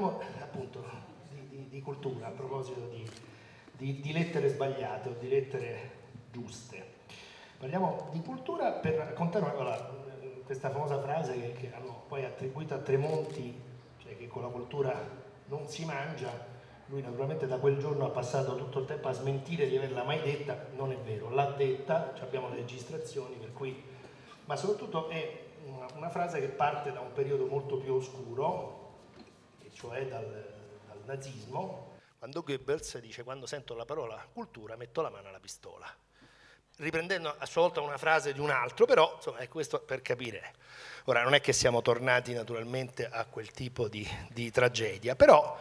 parliamo appunto di, di, di cultura a proposito di, di, lettere sbagliate o di lettere giuste. Parliamo di cultura per raccontare allora, questa famosa frase che, che hanno poi attribuito a Tremonti, cioè che con la cultura non si mangia, lui naturalmente da quel giorno ha passato tutto il tempo a smentire di averla mai detta, non è vero, l'ha detta, abbiamo le registrazioni per cui, ma soprattutto è una, una frase che parte da un periodo molto più oscuro, cioè dal, dal nazismo, quando Goebbels dice quando sento la parola cultura metto la mano alla pistola riprendendo a sua volta una frase di un altro, però insomma è questo per capire. Ora non è che siamo tornati naturalmente a quel tipo di, di tragedia, però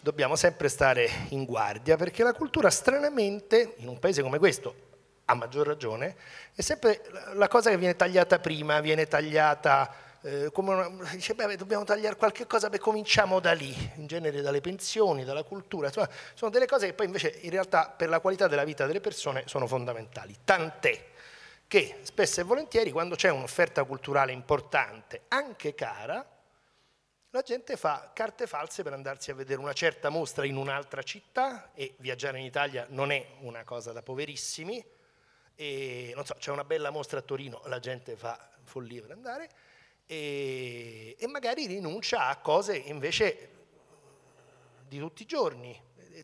dobbiamo sempre stare in guardia perché la cultura stranamente, in un paese come questo, a maggior ragione, è sempre la cosa che viene tagliata prima, viene tagliata eh, come una, dice, beh, dobbiamo tagliare qualche cosa, beh, cominciamo da lì, in genere dalle pensioni, dalla cultura, insomma, sono delle cose che poi invece in realtà per la qualità della vita delle persone sono fondamentali, tant'è che spesso e volentieri quando c'è un'offerta culturale importante, anche cara, la gente fa carte false per andarsi a vedere una certa mostra in un'altra città e viaggiare in Italia non è una cosa da poverissimi, e non so, c'è una bella mostra a Torino, la gente fa follia per andare e, e magari rinuncia a cose invece di tutti i giorni,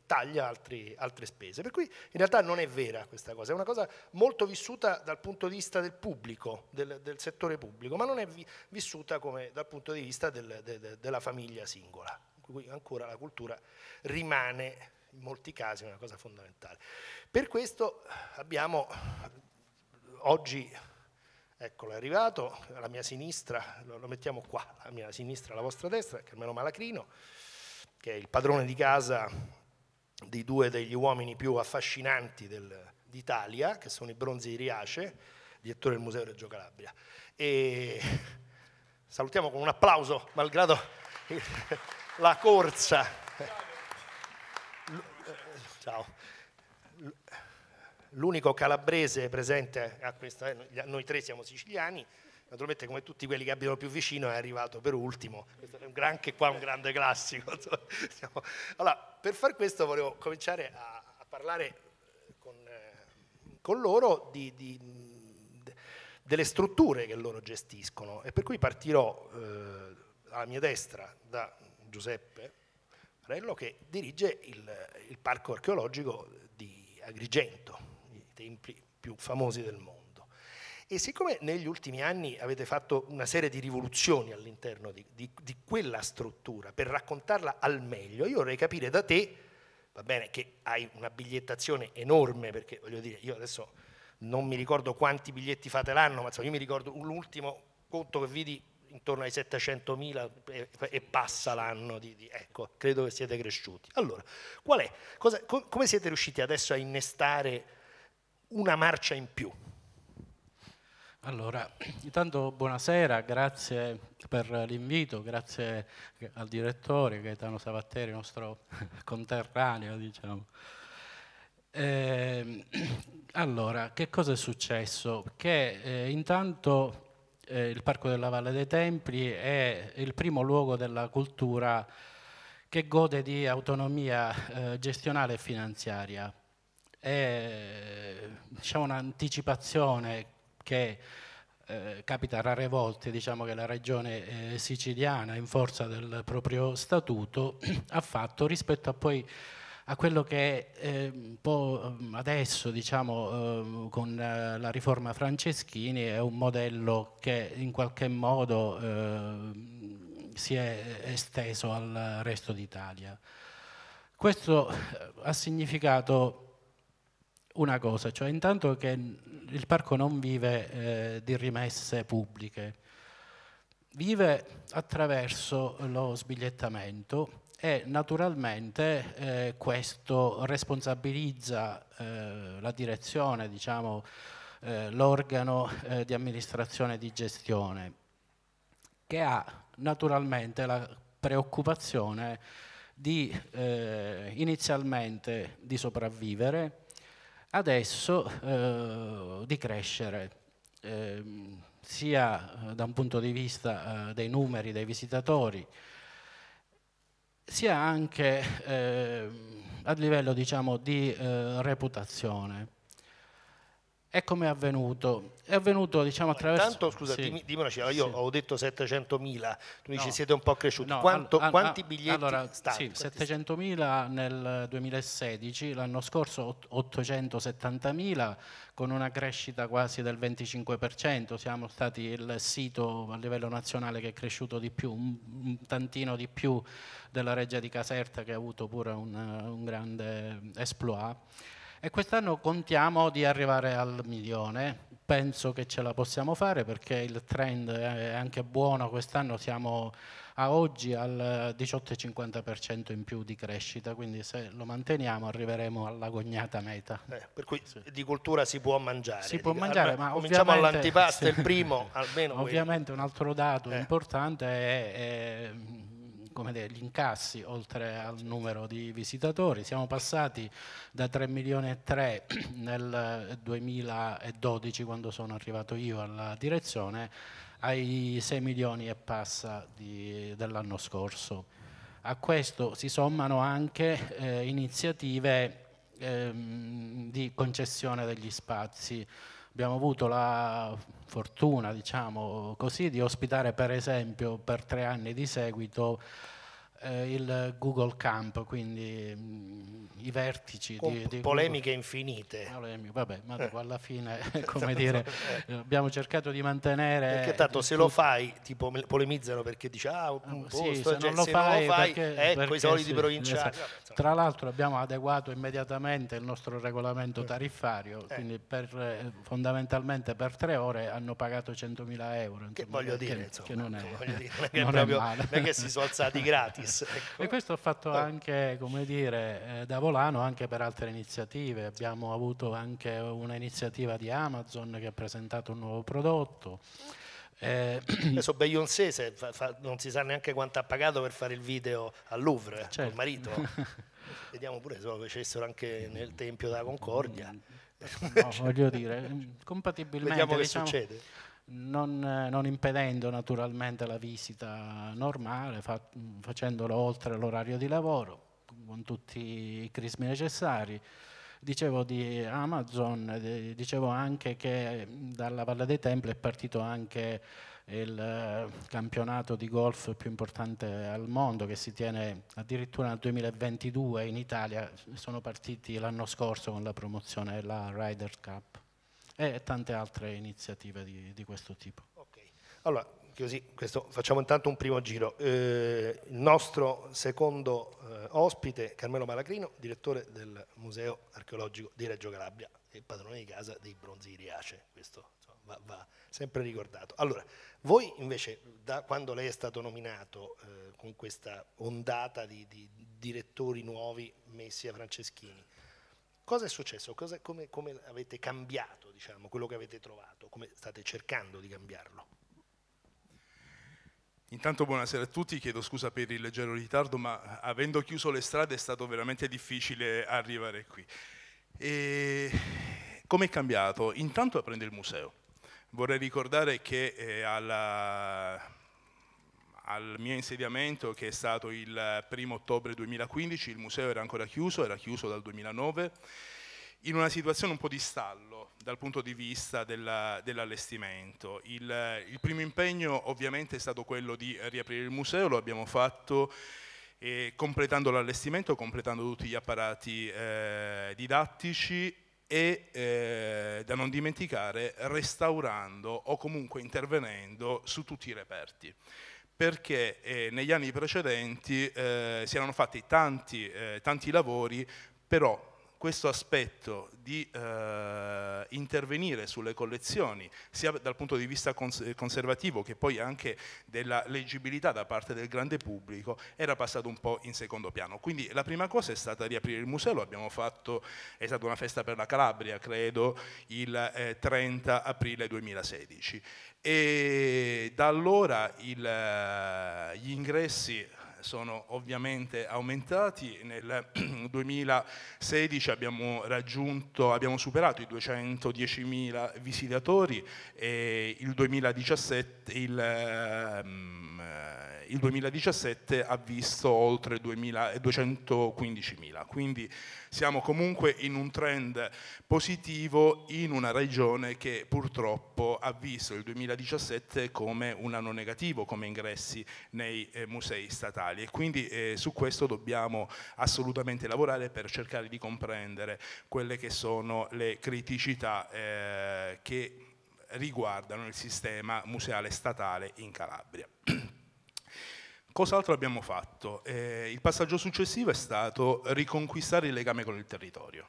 taglia altri, altre spese. Per cui in realtà non è vera questa cosa, è una cosa molto vissuta dal punto di vista del pubblico, del, del settore pubblico, ma non è vi, vissuta come dal punto di vista del, de, de, della famiglia singola. Qui ancora la cultura rimane in molti casi una cosa fondamentale. Per questo abbiamo oggi, eccolo è arrivato, alla mia sinistra, lo, lo mettiamo qua, alla mia sinistra, alla vostra destra, Carmelo Malacrino, che è il padrone di casa di due degli uomini più affascinanti del, d'Italia, che sono i bronzi di Riace, direttore del Museo Reggio Calabria. E salutiamo con un applauso, malgrado la corsa. Ciao. L'unico calabrese presente a questa, eh, noi tre siamo siciliani, naturalmente come tutti quelli che abitano più vicino è arrivato per ultimo, anche qua un grande classico. Allora, per far questo volevo cominciare a, a parlare con, eh, con loro di, di, delle strutture che loro gestiscono. E per cui partirò eh, alla mia destra da Giuseppe Marello che dirige il, il parco archeologico di Agrigento, templi più famosi del mondo. E siccome negli ultimi anni avete fatto una serie di rivoluzioni all'interno di, di, di, quella struttura per raccontarla al meglio, io vorrei capire da te, va bene che hai una bigliettazione enorme, perché voglio dire, io adesso non mi ricordo quanti biglietti fate l'anno, ma insomma, io mi ricordo l'ultimo conto che vidi intorno ai 700.000 e, passa l'anno di, di, ecco, credo che siete cresciuti. Allora, qual è? Cosa, co, come siete riusciti adesso a innestare una marcia in più? Allora, intanto buonasera, grazie per l'invito, grazie al direttore Gaetano Savatteri, nostro conterraneo, diciamo. Eh, allora, che cosa è successo? Che eh, intanto eh, il Parco della Valle dei Templi è il primo luogo della cultura che gode di autonomia eh, gestionale e finanziaria. È diciamo, un'anticipazione che eh, capita rare volte diciamo che la regione eh, siciliana in forza del proprio statuto ha fatto rispetto a poi a quello che eh, un po' ehm, adesso diciamo eh, con eh, la riforma Franceschini è un modello che in qualche modo eh, si è esteso al resto d'Italia. Questo ha significato una cosa, cioè intanto che il parco non vive eh, di rimesse pubbliche, vive attraverso lo sbigliettamento e naturalmente eh, questo responsabilizza eh, la direzione, diciamo, eh, l'organo eh, di amministrazione e di gestione, che ha naturalmente la preoccupazione di eh, inizialmente di sopravvivere, adesso eh, di crescere, eh, sia da un punto di vista eh, dei numeri dei visitatori, sia anche eh, a livello diciamo, di eh, reputazione. E come è avvenuto? È avvenuto diciamo, attraverso... Intanto, scusa, sì. dimmi, dimmi una cifra, io Sì. ho detto 700.000, tu dici No. siete un po' cresciuti, No, Quanto- al- al- quanti biglietti allora, state? Sì, 700.000 nel 2016, l'anno scorso ott- 870.000 con una crescita quasi del 25%, siamo stati il sito a livello nazionale che è cresciuto di più, un, un tantino di più della Reggia di Caserta che ha avuto pure un, un grande exploit. E quest'anno contiamo di arrivare al milione, penso che ce la possiamo fare perché il trend è anche buono, quest'anno siamo a oggi al 18,50% in più di crescita, quindi se lo manteniamo arriveremo alla gognata meta. Eh, per cui di cultura si può mangiare. Si può mangiare, Allora, ma cominciamo all'antipasto, sì. il primo, almeno quello. Ovviamente un altro dato Eh. importante è, è, dire, gli incassi oltre al numero di visitatori. Siamo passati da 3 milioni e 3 nel 2012 quando sono arrivato io alla direzione ai 6 milioni e passa dell'anno scorso. A questo si sommano anche eh, iniziative ehm, di concessione degli spazi. Abbiamo avuto la fortuna, diciamo così, di ospitare per esempio per tre anni di seguito eh, il Google Camp, quindi mh, i vertici Con di, di polemiche infinite. Google. Polemiche, Vabbè, ma Eh. alla fine, come dire, eh, abbiamo cercato di mantenere... Perché tanto se tutto- lo fai ti pole- polemizzano perché dici ah un Ah, posto, sì, se cioè, non lo se non fai, lo fai perché- ecco i perché soliti sì, provinciali. esatto. Tra l'altro abbiamo adeguato immediatamente il nostro regolamento tariffario, Eh. quindi per, eh, fondamentalmente per tre ore hanno pagato 100.000 euro. Che insomma, voglio che- dire, che insomma, non è, voglio dire, non è che non è proprio- male. non è che si sono alzati gratis. ecco. E questo ha fatto anche, come dire, eh, da volano anche per altre iniziative. Abbiamo avuto anche un'iniziativa di Amazon che ha presentato un nuovo prodotto. Eh, Adesso Beyoncé se fa- fa- non si sa neanche quanto ha pagato per fare il video al Louvre eh, Certo. col marito. Vediamo pure se lo facessero anche nel Tempio della Concordia. no, voglio dire, compatibilmente Vediamo che diciamo, succede. Non, eh, non impedendo naturalmente la visita normale, fa- facendolo oltre l'orario di lavoro, con tutti i crismi necessari. Dicevo di Amazon, eh, dicevo anche che dalla Valle dei Templi è partito anche il eh, campionato di golf più importante al mondo che si tiene addirittura nel 2022 in Italia, sono partiti l'anno scorso con la promozione della Ryder Cup e tante altre iniziative di, di questo tipo. Ok. Allora, così, questo, facciamo intanto un primo giro. Eh, il nostro secondo eh, ospite, Carmelo Malacrino, direttore del Museo Archeologico di Reggio Calabria e padrone di casa dei bronzi di Riace. Questo insomma, va, va sempre ricordato. Allora, voi invece, da quando lei è stato nominato eh, con questa ondata di, di direttori nuovi messi a Franceschini, cosa è successo? Cosa- come, come avete cambiato diciamo, quello che avete trovato? Come state cercando di cambiarlo? Intanto buonasera a tutti, chiedo scusa per il leggero ritardo, ma avendo chiuso le strade è stato veramente difficile arrivare qui. Come è cambiato? Intanto aprendo il museo. Vorrei ricordare che eh, alla- al mio insediamento, che è stato il primo ottobre 2015, il museo era ancora chiuso, era chiuso dal 2009, in una situazione un po' di stallo dal punto di vista della- dell'allestimento. Il, il primo impegno ovviamente è stato quello di riaprire il museo, lo abbiamo fatto eh, completando l'allestimento, completando tutti gli apparati eh, didattici e eh, da non dimenticare restaurando o comunque intervenendo su tutti i reperti perché eh, negli anni precedenti eh, si erano fatti tanti, eh, tanti lavori, però questo aspetto di eh, intervenire sulle collezioni, sia dal punto di vista cons- conservativo che poi anche della leggibilità da parte del grande pubblico, era passato un po' in secondo piano. Quindi la prima cosa è stata riaprire il museo, abbiamo fatto, è stata una festa per la Calabria, credo, il eh, 30 aprile 2016 e da allora il, gli ingressi sono ovviamente aumentati. Nel 2016 abbiamo raggiunto, abbiamo superato i 210.000 visitatori e il 2017 il, um, il 2017 ha visto oltre 215.000, quindi siamo comunque in un trend positivo in una regione che purtroppo ha visto il 2017 come un anno negativo come ingressi nei eh, musei statali e quindi eh, su questo dobbiamo assolutamente lavorare per cercare di comprendere quelle che sono le criticità eh, che riguardano il sistema museale statale in Calabria. Cos'altro abbiamo fatto? Eh, il passaggio successivo è stato riconquistare il legame con il territorio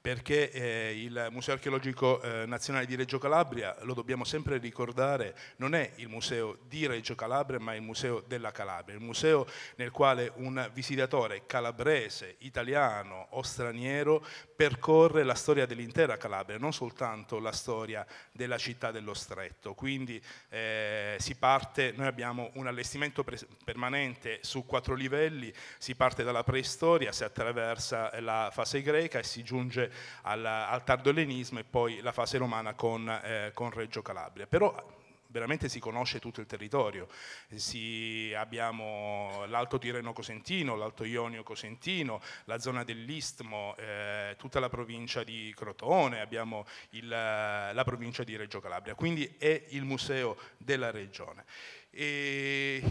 perché eh, il Museo Archeologico eh, Nazionale di Reggio Calabria, lo dobbiamo sempre ricordare, non è il museo di Reggio Calabria, ma il museo della Calabria, il museo nel quale un visitatore calabrese, italiano o straniero percorre la storia dell'intera Calabria, non soltanto la storia della città dello Stretto. Quindi eh, si parte, noi abbiamo un allestimento permanente su quattro livelli, si parte dalla preistoria, si attraversa la fase greca e si giunge al, al tardo ellenismo e poi la fase romana con, eh, con Reggio Calabria. Però veramente si conosce tutto il territorio, si, abbiamo l'Alto Tirreno Cosentino, l'Alto Ionio Cosentino, la zona dell'Istmo, eh, tutta la provincia di Crotone, abbiamo il, la provincia di Reggio Calabria, quindi è il museo della regione. E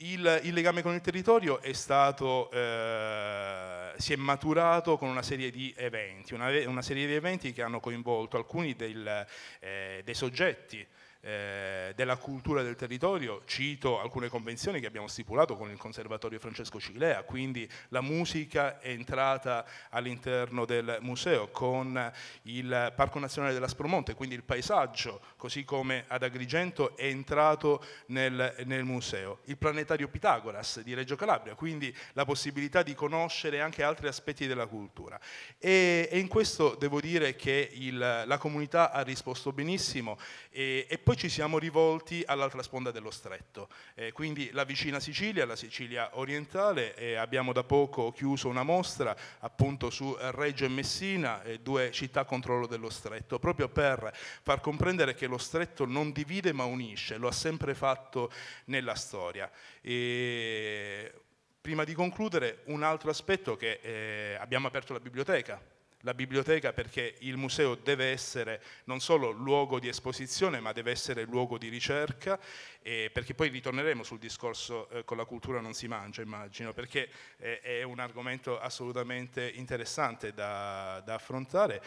il, il, legame con il territorio è stato, eh, si è maturato con una serie di eventi, una, una, serie di eventi che hanno coinvolto alcuni del, eh, dei soggetti eh, della cultura del territorio, cito alcune convenzioni che abbiamo stipulato con il Conservatorio Francesco Ciclea, quindi la musica è entrata all'interno del museo con il Parco Nazionale della Spromonte, quindi il paesaggio, così come ad Agrigento, è entrato nel, nel museo. Il planetario Pitagoras di Reggio Calabria, quindi la possibilità di conoscere anche altri aspetti della cultura. E, e in questo devo dire che il, la comunità ha risposto benissimo e, e poi ci siamo rivolti all'altra sponda dello stretto, eh, quindi la vicina Sicilia, la Sicilia orientale, eh, abbiamo da poco chiuso una mostra appunto su Reggio e Messina, eh, due città a controllo dello stretto, proprio per far comprendere che lo stretto non divide ma unisce, lo ha sempre fatto nella storia. E prima di concludere, un altro aspetto che eh, abbiamo aperto la biblioteca, la biblioteca perché il museo deve essere non solo luogo di esposizione ma deve essere luogo di ricerca eh, perché poi ritorneremo sul discorso eh, con la cultura non si mangia immagino perché eh, è un argomento assolutamente interessante da, da affrontare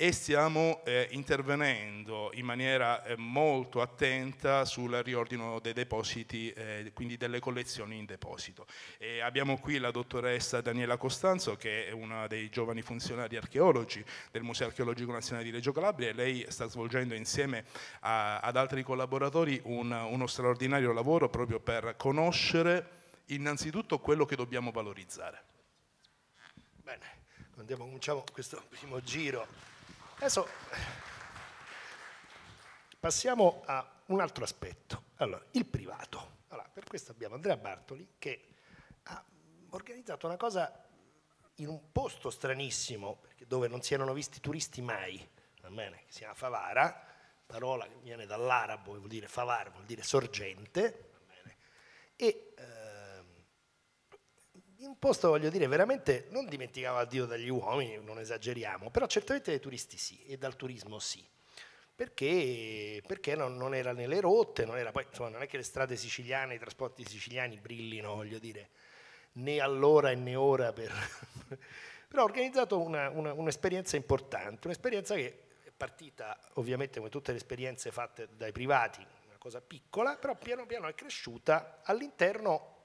e stiamo eh, intervenendo in maniera eh, molto attenta sul riordino dei depositi, eh, quindi delle collezioni in deposito. E abbiamo qui la dottoressa Daniela Costanzo che è una dei giovani funzionari archeologi del Museo Archeologico Nazionale di Reggio Calabria e lei sta svolgendo insieme a, ad altri collaboratori un, uno straordinario lavoro proprio per conoscere innanzitutto quello che dobbiamo valorizzare. Bene, andiamo, cominciamo questo primo giro Adesso passiamo a un altro aspetto. Allora, il privato. Allora, per questo abbiamo Andrea Bartoli che ha organizzato una cosa in un posto stranissimo, dove non si erano visti turisti mai, bene, si chiama Favara, parola che viene dall'arabo vuol dire Favar, vuol dire sorgente, e eh, in posto, voglio dire, veramente non dimenticava Dio dagli uomini, non esageriamo, però certamente dai turisti sì, e dal turismo sì. Perché, perché non, non, era nelle rotte, non, era poi, insomma, non è che le strade siciliane, i trasporti siciliani brillino, voglio dire, né allora né ora per... però ho organizzato una, una, un'esperienza importante, un'esperienza che è partita ovviamente come tutte le esperienze fatte dai privati, una cosa piccola, però piano piano è cresciuta all'interno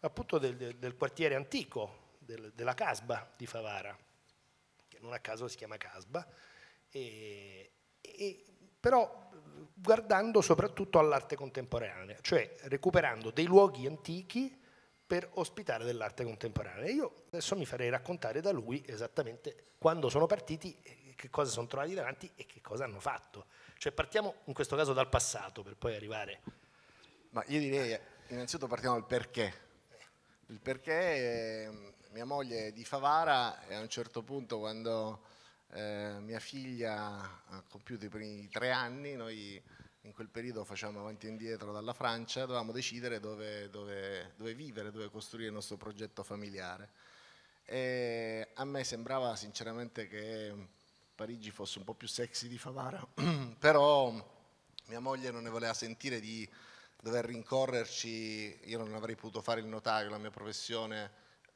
appunto del, del quartiere antico del, della Casba di Favara, che non a caso si chiama Casba, e, e, però guardando soprattutto all'arte contemporanea, cioè recuperando dei luoghi antichi per ospitare dell'arte contemporanea. Io adesso mi farei raccontare da lui esattamente quando sono partiti, che cosa sono trovati davanti e che cosa hanno fatto. Cioè partiamo in questo caso dal passato per poi arrivare. Ma io direi innanzitutto partiamo dal perché Il perché eh, mia moglie è di Favara e a un certo punto quando eh, mia figlia ha compiuto i primi tre anni, noi in quel periodo facciamo avanti e indietro dalla Francia, dovevamo decidere dove, dove, dove vivere, dove costruire il nostro progetto familiare. E a me sembrava sinceramente che Parigi fosse un po' più sexy di Favara, però mia moglie non ne voleva sentire di dover rincorrerci, io non avrei potuto fare il notaio, la mia professione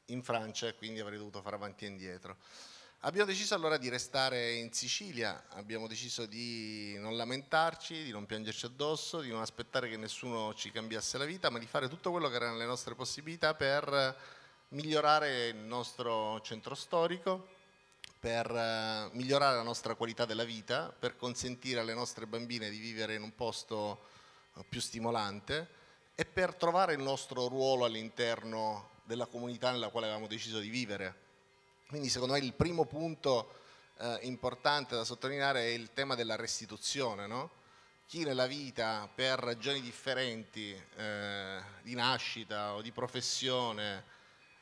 in Francia e quindi avrei dovuto fare avanti e indietro. Abbiamo deciso allora di restare in Sicilia, abbiamo deciso di non lamentarci, di non piangerci addosso, di non aspettare che nessuno ci cambiasse la vita, ma di fare tutto quello che era nelle nostre possibilità per migliorare il nostro centro storico, per eh, migliorare la nostra qualità della vita, per consentire alle nostre bambine di vivere in un posto più stimolante e per trovare il nostro ruolo all'interno della comunità nella quale avevamo deciso di vivere quindi secondo me il primo punto eh, importante da sottolineare è il tema della restituzione. No? Chi nella vita per ragioni differenti eh, di nascita o di professione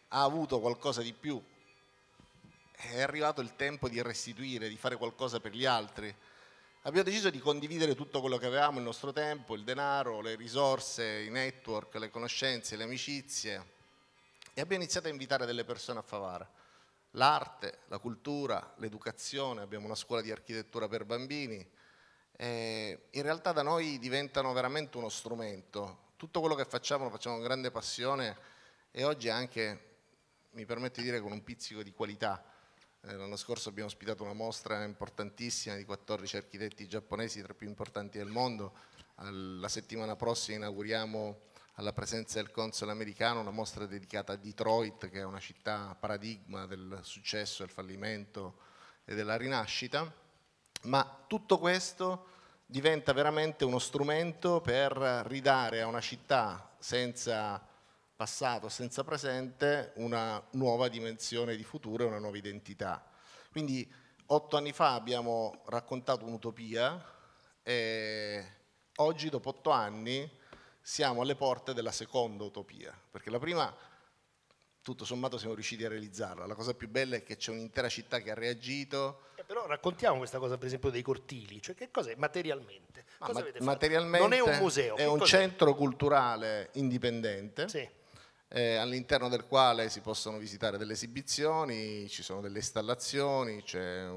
ha avuto qualcosa di più, è arrivato il tempo di restituire, di fare qualcosa per gli altri. Abbiamo deciso di condividere tutto quello che avevamo, il nostro tempo, il denaro, le risorse, i network, le conoscenze, le amicizie e abbiamo iniziato a invitare delle persone a Favara l'arte, la cultura, l'educazione, abbiamo una scuola di architettura per bambini, eh, in realtà da noi diventano veramente uno strumento. Tutto quello che facciamo lo facciamo con grande passione e oggi anche, mi permetto di dire, con un pizzico di qualità. Eh, l'anno scorso abbiamo ospitato una mostra importantissima di 14 architetti giapponesi tra i più importanti del mondo. la settimana prossima inauguriamo alla presenza del console americano, una mostra dedicata a Detroit, che è una città paradigma del successo, del fallimento e della rinascita, ma tutto questo diventa veramente uno strumento per ridare a una città senza passato, senza presente, una nuova dimensione di futuro e una nuova identità. Quindi otto anni fa abbiamo raccontato un'utopia e oggi, dopo otto anni, siamo alle porte della seconda utopia, perché la prima tutto sommato siamo riusciti a realizzarla. La cosa più bella è che c'è un'intera città che ha reagito. Eh, però raccontiamo questa cosa, per esempio, dei cortili, cioè che cos'è materialmente? Cosa ma, materialmente non è un museo. È un cos'è? centro culturale indipendente. Sì. Eh, all'interno del quale si possono visitare delle esibizioni, ci sono delle installazioni, c'è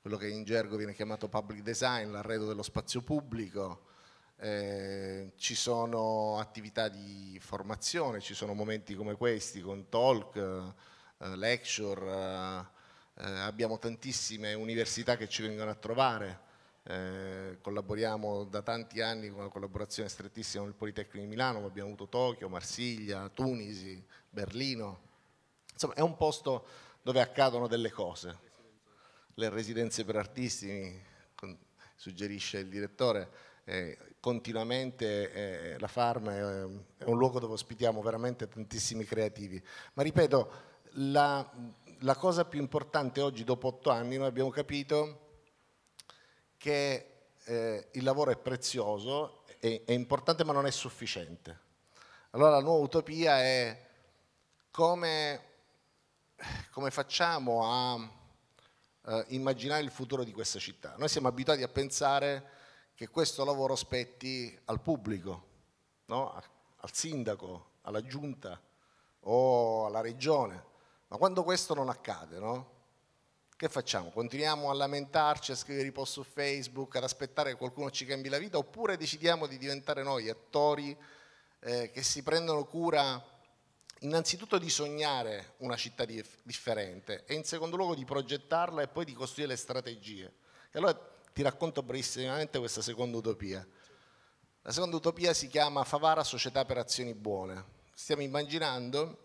quello che in gergo viene chiamato public design, l'arredo dello spazio pubblico, eh, ci sono attività di formazione, ci sono momenti come questi con talk, eh, lecture, eh, abbiamo tantissime università che ci vengono a trovare, eh, collaboriamo da tanti anni con una collaborazione strettissima con il Politecnico di Milano, ma abbiamo avuto Tokyo, Marsiglia, Tunisi, Berlino, insomma è un posto dove accadono delle cose, le residenze per artisti, suggerisce il direttore, eh, continuamente eh, la Farm è, è, un luogo dove ospitiamo veramente tantissimi creativi. Ma ripeto, la, la cosa più importante oggi, dopo otto anni, noi abbiamo capito che eh, il lavoro è prezioso, è, è importante ma non è sufficiente. Allora la nuova utopia è come, come facciamo a uh, immaginare il futuro di questa città. Noi siamo abituati a pensare che questo lavoro spetti al pubblico, no? al sindaco, alla giunta o alla regione. Ma quando questo non accade, no? Che facciamo? Continuiamo a lamentarci, a scrivere i post su Facebook, ad aspettare che qualcuno ci cambi la vita oppure decidiamo di diventare noi attori eh, che si prendono cura innanzitutto di sognare una città differente e in secondo luogo di progettarla e poi di costruire le strategie. E allora ti racconto brevissimamente questa seconda utopia. La seconda utopia si chiama Favara Società per Azioni Buone. Stiamo immaginando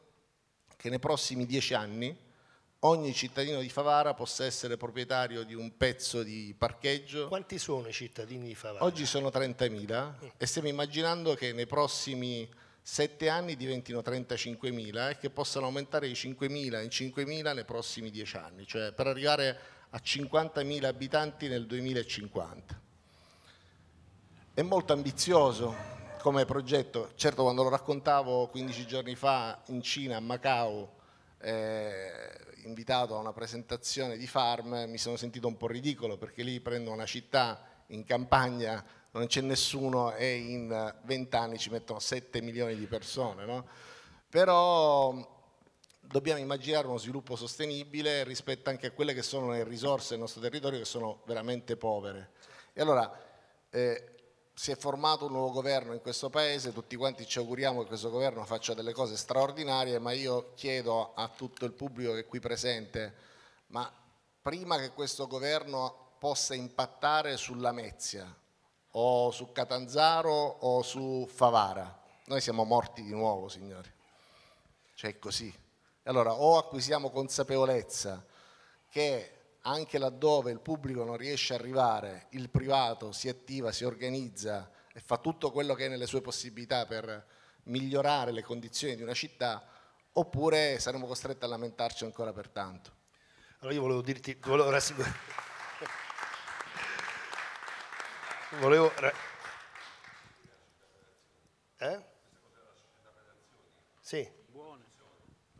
che nei prossimi dieci anni ogni cittadino di Favara possa essere proprietario di un pezzo di parcheggio. Quanti sono i cittadini di Favara? Oggi sono 30.000 e stiamo immaginando che nei prossimi sette anni diventino 35.000 e che possano aumentare i 5.000 in 5.000 nei prossimi dieci anni, cioè per arrivare a 50.000 abitanti nel 2050. È molto ambizioso, come progetto, certo quando lo raccontavo 15 giorni fa in Cina, a Macao, eh, invitato a una presentazione di Farm, mi sono sentito un po' ridicolo perché lì prendo una città in campagna, non c'è nessuno e in 20 anni ci mettono 7 milioni di persone. No? Però dobbiamo immaginare uno sviluppo sostenibile rispetto anche a quelle che sono le risorse del nostro territorio che sono veramente povere. E allora eh, si è formato un nuovo governo in questo paese, tutti quanti ci auguriamo che questo governo faccia delle cose straordinarie, ma io chiedo a tutto il pubblico che è qui presente, ma prima che questo governo possa impattare sulla Mezia o su Catanzaro o su Favara, noi siamo morti di nuovo, signori. Cioè così. Allora o acquisiamo consapevolezza che anche laddove il pubblico non riesce a arrivare, il privato si attiva, si organizza e fa tutto quello che è nelle sue possibilità per migliorare le condizioni di una città, oppure saremo costretti a lamentarci ancora per tanto. Allora io volevo dirti, volevo rassicurare. volevo... Eh? Sì.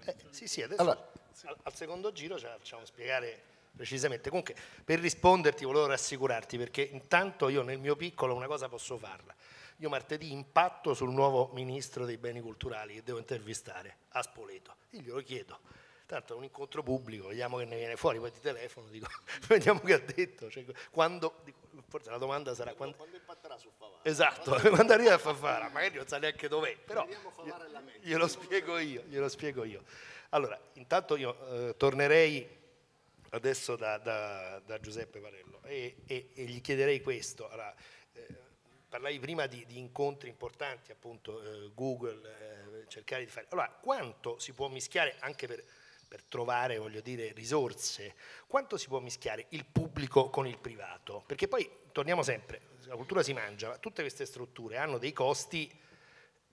Eh, sì, sì, adesso allora, al, al, secondo giro ci facciamo spiegare precisamente. Comunque, per risponderti volevo rassicurarti perché intanto io nel mio piccolo una cosa posso farla. Io martedì impatto sul nuovo ministro dei beni culturali che devo intervistare a Spoleto. Io glielo chiedo. Tanto è un incontro pubblico, vediamo che ne viene fuori, poi ti telefono, dico, vediamo che ha detto. Cioè, quando, dico, forse la domanda sarà quando, quando impatterà su Favara. Esatto, quando arriva a Favara, magari non sa neanche dov'è, però glielo spiego io, glielo spiego io. Allora, intanto io eh, tornerei adesso da, da, da Giuseppe Varello e, e, e, gli chiederei questo. Allora, eh, parlavi prima di, di, incontri importanti, appunto eh, Google, eh, cercare di fare. Allora, quanto si può mischiare anche per, per trovare, voglio dire, risorse, quanto si può mischiare il pubblico con il privato? Perché poi, torniamo sempre, la cultura si mangia, ma tutte queste strutture hanno dei costi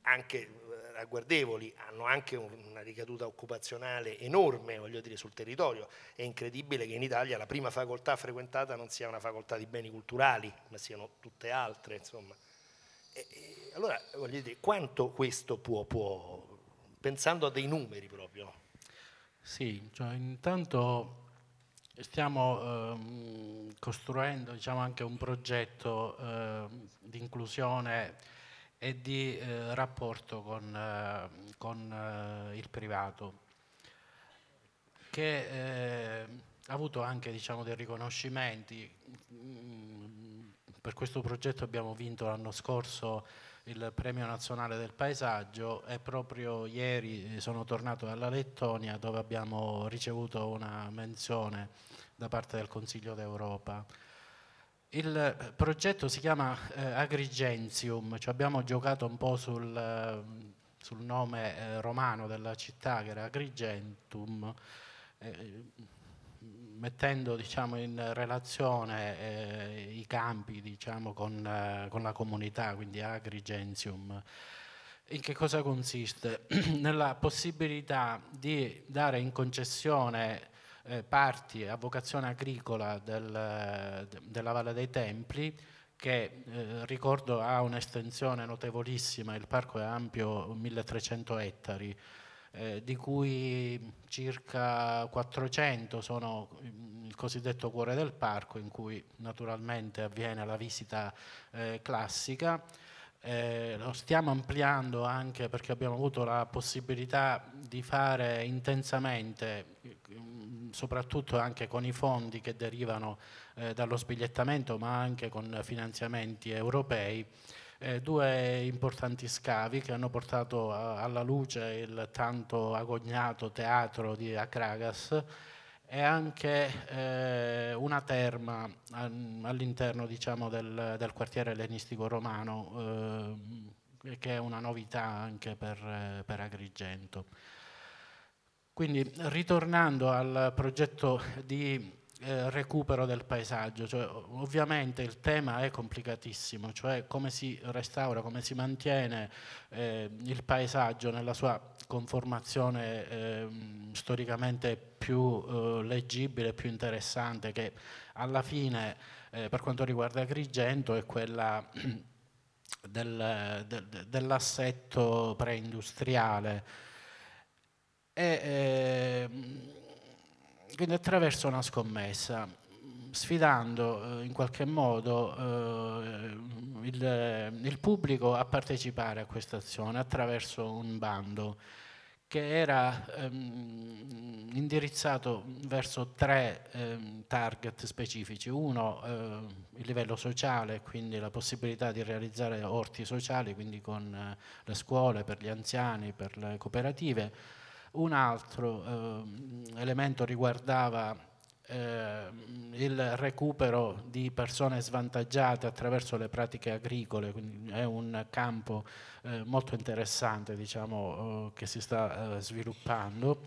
anche ragguardevoli, hanno anche una ricaduta occupazionale enorme voglio dire, sul territorio. È incredibile che in Italia la prima facoltà frequentata non sia una facoltà di beni culturali, ma siano tutte altre. Insomma. E, e, allora, voglio dire, quanto questo può, può, pensando a dei numeri proprio? Sì, cioè, intanto stiamo ehm, costruendo diciamo, anche un progetto ehm, di inclusione e di eh, rapporto con, eh, con eh, il privato, che eh, ha avuto anche diciamo, dei riconoscimenti. Mm, per questo progetto abbiamo vinto l'anno scorso il premio nazionale del paesaggio e proprio ieri sono tornato dalla Lettonia dove abbiamo ricevuto una menzione da parte del Consiglio d'Europa. Il progetto si chiama eh, Agrigentium, cioè abbiamo giocato un po' sul, eh, sul nome eh, romano della città che era Agrigentum, eh, mettendo diciamo, in relazione eh, i campi diciamo, con, eh, con, la comunità, quindi Agrigentium. In che cosa consiste? Nella possibilità di dare in concessione eh, parti a vocazione agricola del, della Valle dei Templi che eh, ricordo ha un'estensione notevolissima, il parco è ampio 1300 ettari, eh, di cui circa 400 sono il cosiddetto cuore del parco in cui naturalmente avviene la visita eh, classica eh, lo stiamo ampliando anche perché abbiamo avuto la possibilità di fare intensamente, soprattutto anche con i fondi che derivano eh, dallo sbigliettamento, ma anche con finanziamenti europei, eh, due importanti scavi che hanno portato a, alla luce il tanto agognato teatro di Acragas e anche eh, una terma all'interno diciamo, del, del, quartiere ellenistico romano, eh, che è una novità anche per, per Agrigento. Quindi ritornando al progetto di eh, recupero del paesaggio, cioè, ovviamente il tema è complicatissimo, cioè come si restaura, come si mantiene eh, il paesaggio nella sua conformazione eh, storicamente più eh, leggibile, più interessante, che alla fine eh, per quanto riguarda Agrigento è quella del, del, dell'assetto preindustriale. E, eh, quindi attraverso una scommessa, sfidando eh, in qualche modo eh, il, il, pubblico a partecipare a questa azione attraverso un bando che era ehm, indirizzato verso tre ehm, target specifici. Uno, eh, il livello sociale, quindi la possibilità di realizzare orti sociali, quindi con eh, le scuole, per gli anziani, per le cooperative. Un altro eh, elemento riguardava eh, il recupero di persone svantaggiate attraverso le pratiche agricole, quindi è un campo eh, molto interessante diciamo, eh, che si sta eh, sviluppando,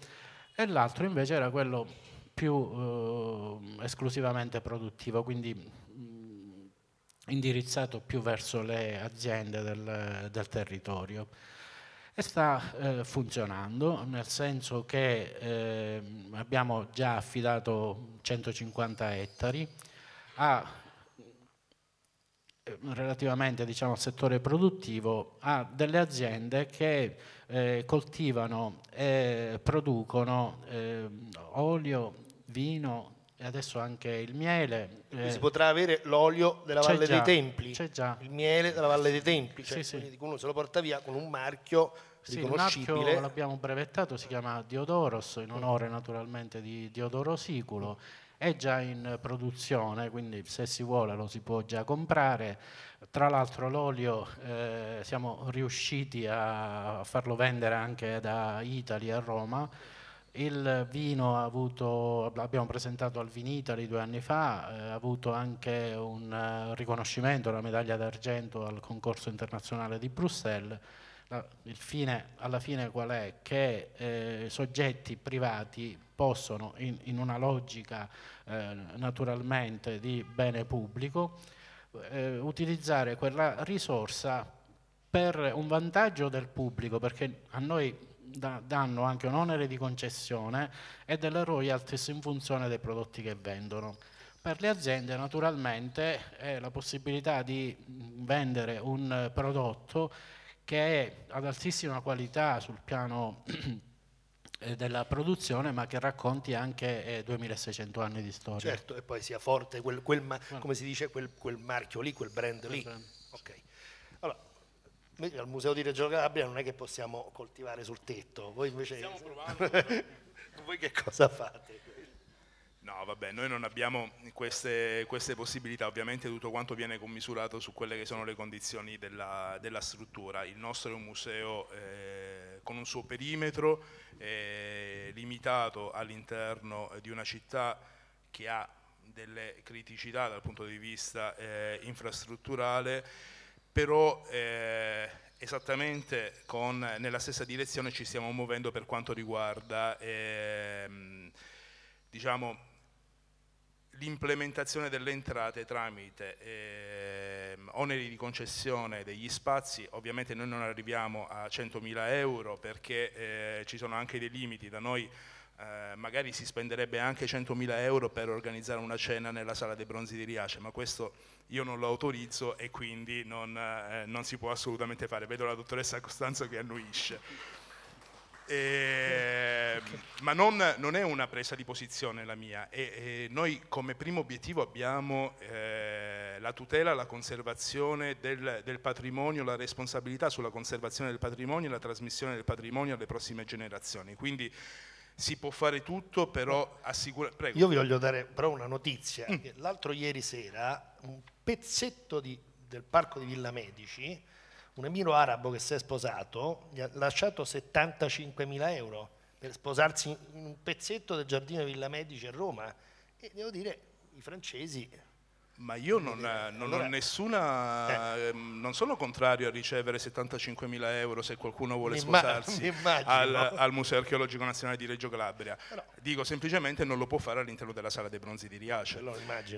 e l'altro invece era quello più eh, esclusivamente produttivo, quindi mh, indirizzato più verso le aziende del, del territorio e sta eh, funzionando, nel senso che eh, abbiamo già affidato 150 ettari a, eh, relativamente diciamo, al settore produttivo a delle aziende che eh, coltivano e producono eh, olio, vino e adesso anche il miele. Eh, si potrà avere l'olio della Valle già, dei Templi, il miele della Valle dei Templi, cioè sì, sì. uno se lo porta via con un marchio sì, il riconoscibile. marchio l'abbiamo brevettato, si chiama Diodoros, in onore naturalmente di Diodoro Siculo, è già in produzione, quindi se si vuole lo si può già comprare. Tra l'altro l'olio eh, siamo riusciti a farlo vendere anche da Italy a Roma, il vino avuto, abbiamo presentato al Vinitali due anni fa, eh, ha avuto anche un uh, riconoscimento, la medaglia d'argento al concorso internazionale di Bruxelles. La, fine, alla fine qual è? Che eh, soggetti privati possono, in, in una logica eh, naturalmente di bene pubblico, eh, utilizzare quella risorsa per un vantaggio del pubblico, perché a noi da, danno anche un onere di concessione e delle royalties in funzione dei prodotti che vendono. Per le aziende naturalmente è la possibilità di vendere un prodotto che è ad altissima qualità sul piano della produzione ma che racconti anche eh, 2600 anni di storia. Certo, e poi sia forte quel, quel come si dice, quel, quel, marchio lì, quel brand lì. Ok. Allora, al Museo di Reggio Calabria non è che possiamo coltivare sul tetto, voi invece... Stiamo provando. voi che cosa fate? No, vabbè, noi non abbiamo queste, queste, possibilità, ovviamente tutto quanto viene commisurato su quelle che sono le condizioni della, della struttura. Il nostro è un museo eh, con un suo perimetro eh, limitato all'interno di una città che ha delle criticità dal punto di vista eh, infrastrutturale però eh, esattamente con, nella stessa direzione ci stiamo muovendo per quanto riguarda ehm, diciamo, l'implementazione delle entrate tramite eh, oneri di concessione degli spazi, ovviamente noi non arriviamo a 100.000 euro perché eh, ci sono anche dei limiti, da noi eh, magari si spenderebbe anche 100.000 euro per organizzare una cena nella sala dei bronzi di Riace, ma questo io non lo autorizzo e quindi non, eh, non si può assolutamente fare. Vedo la dottoressa Costanzo che annuisce. E, ma non, non, è una presa di posizione la mia, e, e noi come primo obiettivo abbiamo eh, la tutela, la conservazione del, del, patrimonio, la responsabilità sulla conservazione del patrimonio e la trasmissione del patrimonio alle prossime generazioni. Quindi si può fare tutto, però assicurare... Io vi voglio dare però una notizia. Mm. L'altro ieri sera un pezzetto di, del parco di Villa Medici, un emiro arabo che si è sposato, gli ha lasciato 75.000 euro per sposarsi in un pezzetto del giardino Villa Medici a Roma. E devo dire, i francesi ma io non, non allora, ho nessuna. Eh. Ehm, non sono contrario a ricevere 75.000 euro se qualcuno vuole sposarsi al, al, Museo Archeologico Nazionale di Reggio Calabria. Però, Dico semplicemente non lo può fare all'interno della Sala dei Bronzi di Riace.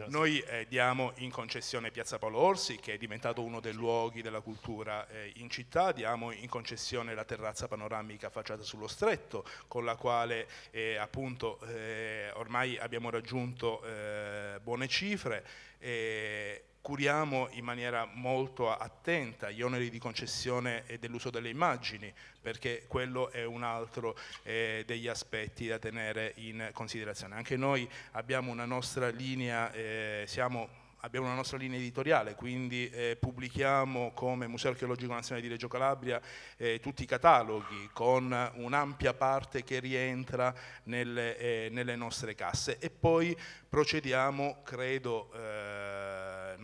Noi eh, diamo in concessione Piazza Paolo Orsi, che è diventato uno dei luoghi della cultura eh, in città, diamo in concessione la terrazza panoramica facciata sullo stretto, con la quale eh, appunto eh, ormai abbiamo raggiunto eh, buone cifre e, curiamo in maniera molto attenta gli oneri di concessione e dell'uso delle immagini, perché quello è un altro eh, degli aspetti da tenere in considerazione. Anche noi abbiamo una nostra linea, eh, siamo abbiamo una nostra linea editoriale, quindi eh, pubblichiamo come Museo Archeologico Nazionale di Reggio Calabria eh, tutti i cataloghi con un'ampia parte che rientra nelle, eh, nelle, nostre casse. E poi procediamo, credo, eh,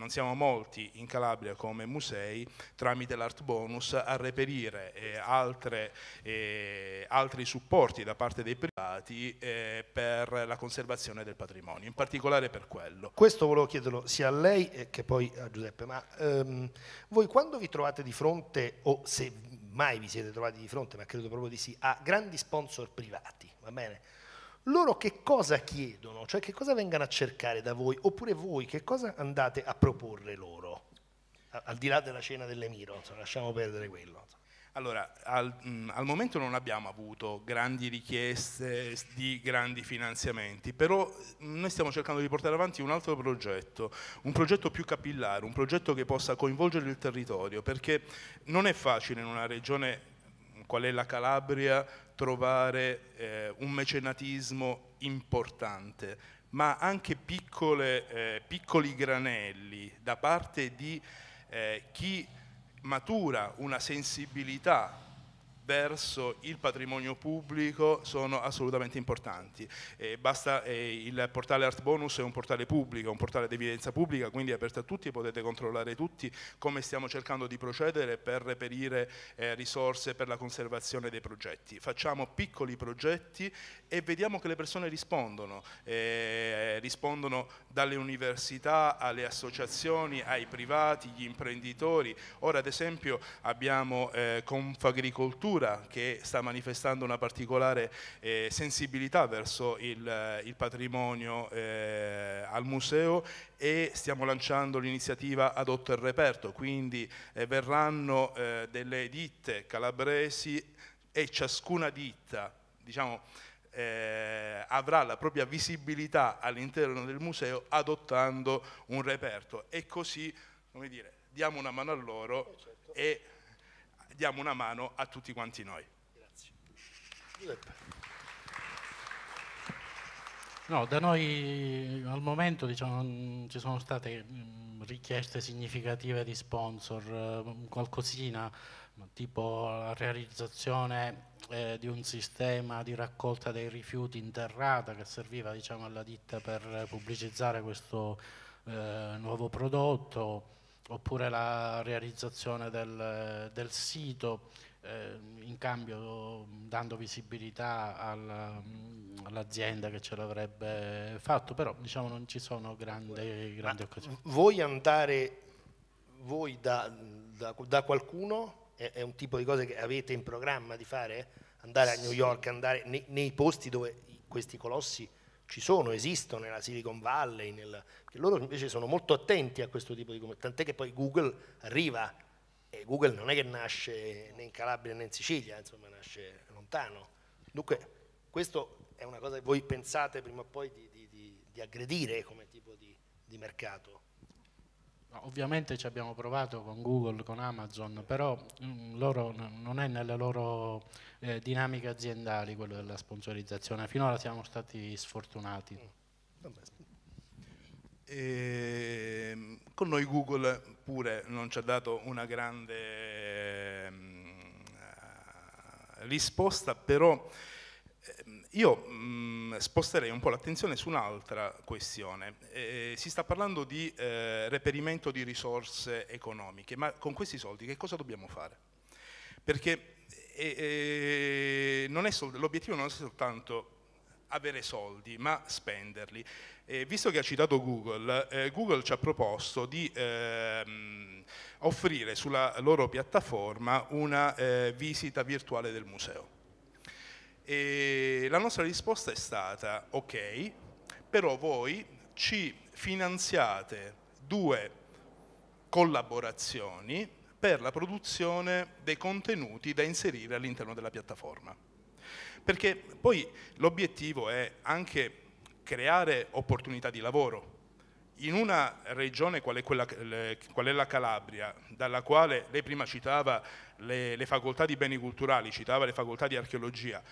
non siamo molti in Calabria come musei, tramite l'Art Bonus a reperire eh, altre, eh, altri supporti da parte dei privati per la conservazione del patrimonio, in particolare per quello. Questo volevo chiederlo sia a lei che poi a Giuseppe, ma ehm, voi quando vi trovate di fronte, o se mai vi siete trovati di fronte, ma credo proprio di sì, a grandi sponsor privati, va bene? Loro che cosa chiedono? Cioè che cosa vengano a cercare da voi? Oppure voi che cosa andate a proporre loro? Al di là della cena dell'Emiro, lasciamo perdere quello. Allora, al, mh, al, momento non abbiamo avuto grandi richieste di grandi finanziamenti, però noi stiamo cercando di portare avanti un altro progetto, un progetto più capillare, un progetto che possa coinvolgere il territorio, perché non è facile in una regione qual è la Calabria trovare eh, un mecenatismo importante, ma anche piccole, eh, piccoli granelli da parte di eh, chi matura una sensibilità verso il patrimonio pubblico sono assolutamente importanti. Eh, basta, eh, il portale Art Bonus è un portale pubblico, un portale di evidenza pubblica, quindi è aperto a tutti e potete controllare tutti come stiamo cercando di procedere per reperire eh, risorse per la conservazione dei progetti. Facciamo piccoli progetti e vediamo che le persone rispondono, eh, rispondono dalle università alle associazioni, ai privati, gli imprenditori. Ora ad esempio abbiamo eh, Confagricoltura cultura che sta manifestando una particolare eh, sensibilità verso il, il patrimonio eh, al museo e stiamo lanciando l'iniziativa Adotto il Reperto, quindi eh, verranno eh, delle ditte calabresi e ciascuna ditta diciamo, eh, avrà la propria visibilità all'interno del museo adottando un reperto e così come dire, diamo una mano a loro certo. e diamo una mano a tutti quanti noi. Grazie. No, da noi al momento diciamo, ci sono state mm, richieste significative di sponsor, mm, qualcosina tipo la realizzazione eh, di un sistema di raccolta dei rifiuti interrata che serviva diciamo, alla ditta per pubblicizzare questo eh, nuovo prodotto oppure la realizzazione del, del sito eh, in cambio dando visibilità alla, all'azienda che ce l'avrebbe fatto, però diciamo non ci sono grandi, grandi occasioni. Voi andare, voi da, da, da qualcuno, è, è, un tipo di cose che avete in programma di fare? Andare a New York, andare nei, nei posti dove questi colossi ci sono, esistono nella Silicon Valley, nel, loro invece sono molto attenti a questo tipo di tant'è che poi Google arriva, e Google non è che nasce né in Calabria né in Sicilia, insomma nasce lontano. Dunque questo è una cosa che voi pensate prima o poi di, di, di, di aggredire come tipo di, mercato? Ovviamente ci abbiamo provato con Google, con Amazon, però mh, mm, loro non è nelle loro eh, dinamiche aziendali quello della sponsorizzazione. Finora siamo stati sfortunati. Mm. E, ehm, con noi Google pure non ci ha dato una grande eh, risposta, però io mh, mm, sposterei un po' l'attenzione su un'altra questione. Eh, si sta parlando di eh, reperimento di risorse economiche, ma con questi soldi che cosa dobbiamo fare? Perché eh, l'obiettivo non è soltanto avere soldi, ma spenderli. Eh, visto che ha citato Google, eh, Google ci ha proposto di ehm, offrire sulla loro piattaforma una eh, visita virtuale del museo. E la nostra risposta è stata ok, però voi ci finanziate due collaborazioni per la produzione dei contenuti da inserire all'interno della piattaforma. Perché poi l'obiettivo è anche creare opportunità di lavoro. in una regione qual è, quella, qual è, la Calabria, dalla quale lei prima citava le, le facoltà di beni culturali, citava le facoltà di archeologia,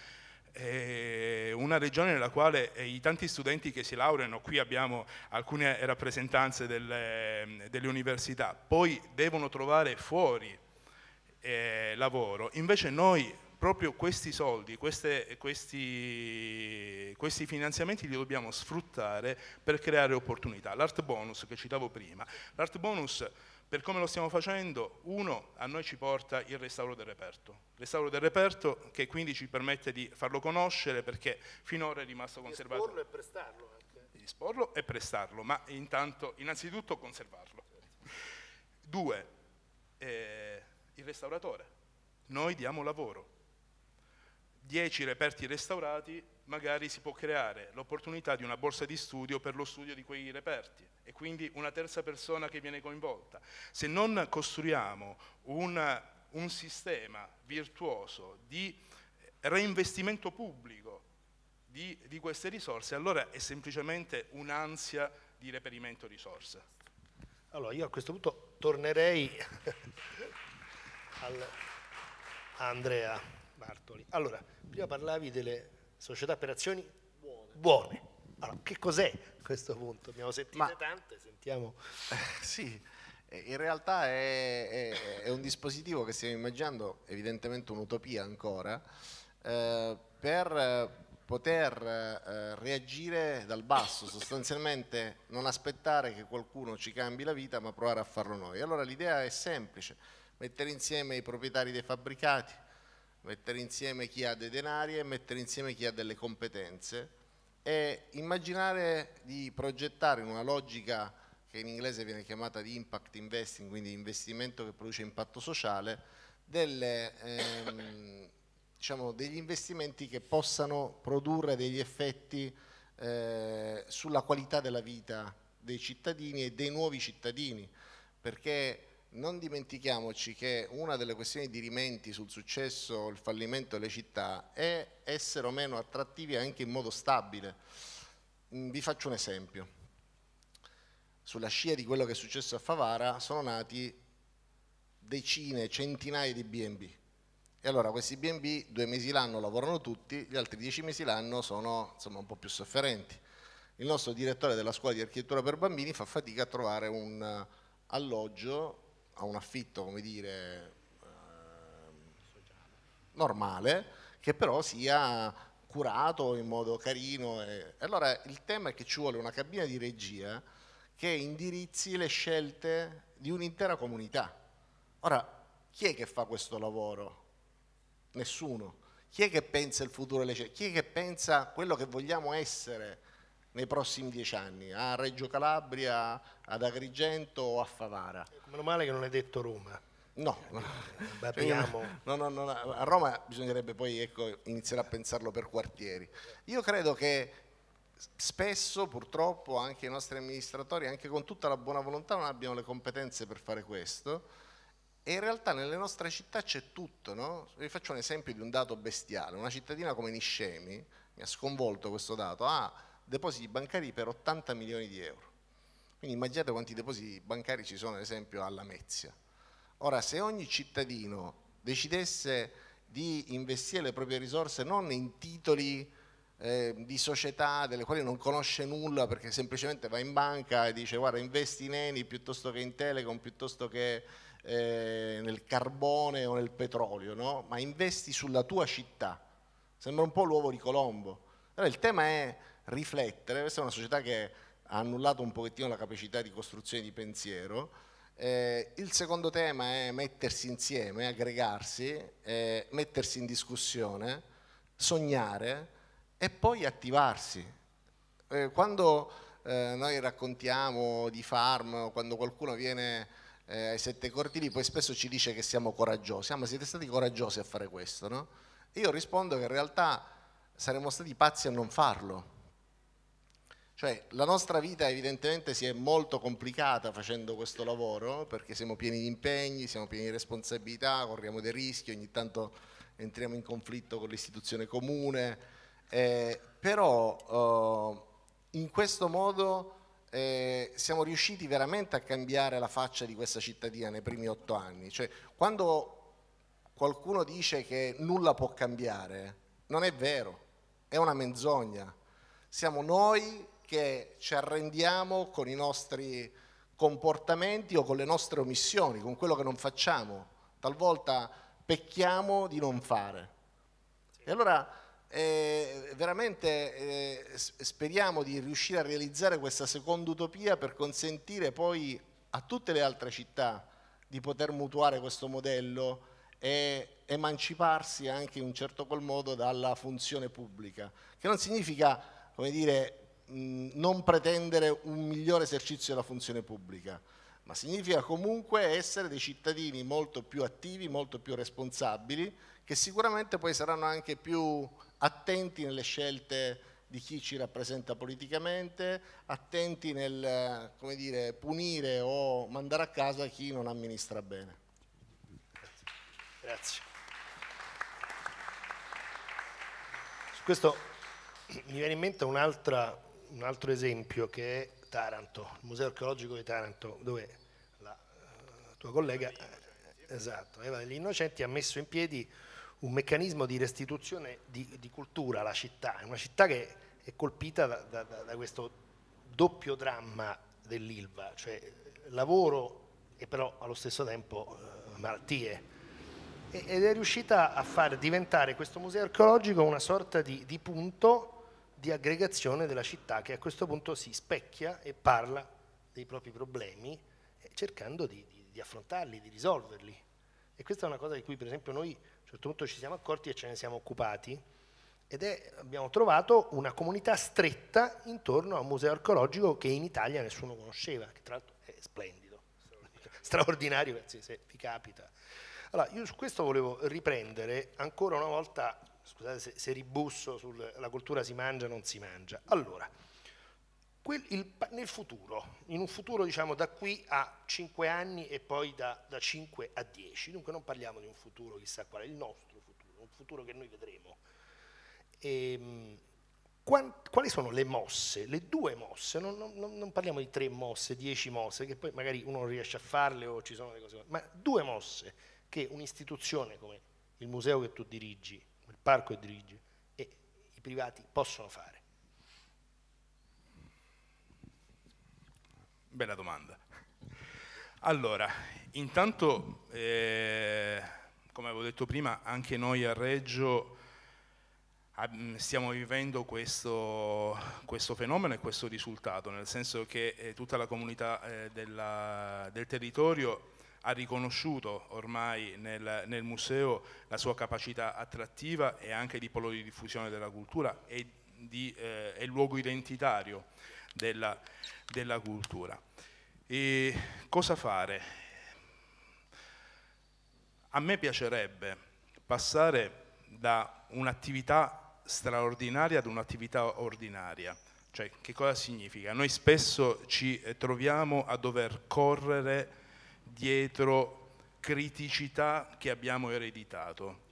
eh, una regione nella quale eh, i tanti studenti che si laureano, qui abbiamo alcune rappresentanze delle, delle università, poi devono trovare fuori eh, lavoro, invece noi proprio questi soldi, queste, questi, questi, finanziamenti li dobbiamo sfruttare per creare opportunità. L'art bonus che citavo prima, l'art bonus per come lo stiamo facendo, uno, a noi ci porta il restauro del reperto. Il restauro del reperto che quindi ci permette di farlo conoscere perché finora è rimasto conservato. Di esporlo e prestarlo anche. Di esporlo e prestarlo, ma intanto, innanzitutto conservarlo. Due, eh, il restauratore. Noi diamo lavoro 10 reperti restaurati, magari si può creare l'opportunità di una borsa di studio per lo studio di quei reperti e quindi una terza persona che viene coinvolta. Se non costruiamo un, un sistema virtuoso di reinvestimento pubblico di, di, queste risorse, allora è semplicemente un'ansia di reperimento risorse. Allora io a questo punto tornerei al, Andrea Bartoli. Allora, Prima parlavi delle società per azioni buone. buone. Allora, che cos'è questo punto? Abbiamo sentito Ma, tante, sentiamo. Eh, sì, in realtà è, è, è, un dispositivo che stiamo immaginando, evidentemente un'utopia ancora, eh, per poter eh, reagire dal basso, sostanzialmente non aspettare che qualcuno ci cambi la vita, ma provare a farlo noi. Allora l'idea è semplice, mettere insieme i proprietari dei fabbricati, mettere insieme chi ha dei denari e mettere insieme chi ha delle competenze e immaginare di progettare in una logica che in inglese viene chiamata di impact investing, quindi investimento che produce impatto sociale, delle, ehm, diciamo, degli investimenti che possano produrre degli effetti eh, sulla qualità della vita dei cittadini e dei nuovi cittadini, perché non dimentichiamoci che una delle questioni dirimenti sul successo o il fallimento delle città è essere o meno attrattivi anche in modo stabile. Mm, vi faccio un esempio. Sulla scia di quello che è successo a Favara sono nati decine, centinaia di B&B. E allora questi B&B due mesi l'anno lavorano tutti, gli altri dieci mesi l'anno sono insomma, un po' più sofferenti. Il nostro direttore della scuola di architettura per bambini fa fatica a trovare un alloggio a un affitto, come dire, eh, normale, che però sia curato in modo carino. E... Allora il tema è che ci vuole una cabina di regia che indirizzi le scelte di un'intera comunità. Ora, chi è che fa questo lavoro? Nessuno. Chi è che pensa il futuro delle scelte? Chi è che pensa quello che vogliamo essere nei prossimi dieci anni? A Reggio Calabria, ad Agrigento o a Favara? Meno male che non è detto Roma. No, no, no, no, a Roma bisognerebbe poi ecco, iniziare a pensarlo per quartieri. Io credo che spesso purtroppo anche i nostri amministratori, anche con tutta la buona volontà, non abbiano le competenze per fare questo e in realtà nelle nostre città c'è tutto. No? Vi faccio un esempio di un dato bestiale. Una cittadina come Niscemi, mi ha sconvolto questo dato, ha depositi bancari per 80 milioni di euro. Quindi immaginate quanti depositi bancari ci sono ad esempio alla Mezia. Ora, se ogni cittadino decidesse di investire le proprie risorse non in titoli eh, di società delle quali non conosce nulla perché semplicemente va in banca e dice guarda investi in Eni piuttosto che in Telecom, piuttosto che eh, nel carbone o nel petrolio, no? ma investi sulla tua città. Sembra un po' l'uovo di Colombo. Allora, il tema è riflettere, questa è una società che ha annullato un pochettino la capacità di costruzione di pensiero. Eh, il secondo tema è mettersi insieme, aggregarsi, eh, mettersi in discussione, sognare e poi attivarsi. Eh, quando eh, noi raccontiamo di farm, quando qualcuno viene eh, ai sette cortili, poi spesso ci dice che siamo coraggiosi. Ah, ma siete stati coraggiosi a fare questo, no? io rispondo che in realtà saremmo stati pazzi a non farlo cioè la nostra vita evidentemente si è molto complicata facendo questo lavoro perché siamo pieni di impegni, siamo pieni di responsabilità, corriamo dei rischi, ogni tanto entriamo in conflitto con l'istituzione comune, eh, però eh, in questo modo eh, siamo riusciti veramente a cambiare la faccia di questa cittadina nei primi otto anni. Cioè, quando qualcuno dice che nulla può cambiare, non è vero, è una menzogna. Siamo noi che ci arrendiamo con i nostri comportamenti o con le nostre omissioni, con quello che non facciamo. Talvolta pecchiamo di non fare. E allora eh, veramente eh, speriamo di riuscire a realizzare questa seconda utopia per consentire poi a tutte le altre città di poter mutuare questo modello e emanciparsi anche in un certo qual modo dalla funzione pubblica, che non significa, come dire, mh, non pretendere un migliore esercizio della funzione pubblica, ma significa comunque essere dei cittadini molto più attivi, molto più responsabili, che sicuramente poi saranno anche più attenti nelle scelte di chi ci rappresenta politicamente, attenti nel dire, punire o mandare a casa chi non amministra bene. Grazie. Su questo mi viene in mente un, un altro esempio che è Taranto, il Museo archeologico di Taranto, dove la uh, tua collega, esatto, Eva degli Innocenti, ha messo in piedi un meccanismo di restituzione di, di cultura alla città, è una città che è colpita da, da, da questo doppio dramma dell'Ilva, cioè lavoro e però allo stesso tempo uh, malattie. ed è riuscita a far diventare questo museo archeologico una sorta di, di punto di aggregazione della città che a questo punto si specchia e parla dei propri problemi eh, cercando di, di, di affrontarli, di risolverli. E questa è una cosa di cui per esempio noi a un certo punto ci siamo accorti e ce ne siamo occupati ed è, abbiamo trovato una comunità stretta intorno a un museo archeologico che in Italia nessuno conosceva, che tra l'altro è splendido, straordinario se vi capita. Allora, io su questo volevo riprendere ancora una volta, scusate se, se ribusso sulla cultura si mangia o non si mangia. Allora, quel, il, nel futuro, in un futuro diciamo da qui a 5 anni e poi da, da 5 a 10, dunque non parliamo di un futuro chissà quale, il nostro futuro, un futuro che noi vedremo. E, ehm, quali sono le mosse, le due mosse, non, non, non, parliamo di tre mosse, dieci mosse, che poi magari uno non riesce a farle o ci sono le cose, ma due mosse che un'istituzione come il museo che tu dirigi, parco che dirigi e i privati possono fare. Bella domanda. Allora, intanto, eh, come avevo detto prima, anche noi a Reggio stiamo vivendo questo, questo, fenomeno e questo risultato, nel senso che eh, tutta la comunità eh, della, del territorio ha riconosciuto ormai nel, nel, museo la sua capacità attrattiva e anche di polo di diffusione della cultura e, di, eh, luogo identitario della, della cultura. E cosa fare? A me piacerebbe passare da un'attività straordinaria ad un'attività ordinaria. Cioè, che cosa significa? Noi spesso ci troviamo a dover correre dietro criticità che abbiamo ereditato.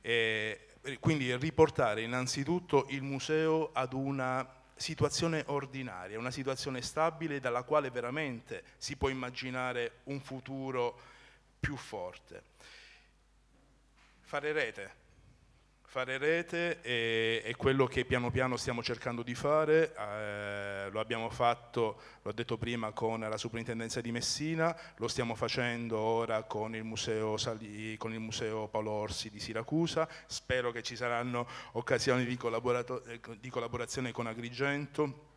E quindi riportare innanzitutto il museo ad una situazione ordinaria, una situazione stabile dalla quale veramente si può immaginare un futuro più forte. Fare rete, fare rete è, è, quello che piano piano stiamo cercando di fare, eh, lo abbiamo fatto, l'ho detto prima, con la Superintendenza di Messina, lo stiamo facendo ora con il Museo, Sali, con il museo Paolo Orsi di Siracusa, spero che ci saranno occasioni di, di collaborazione con Agrigento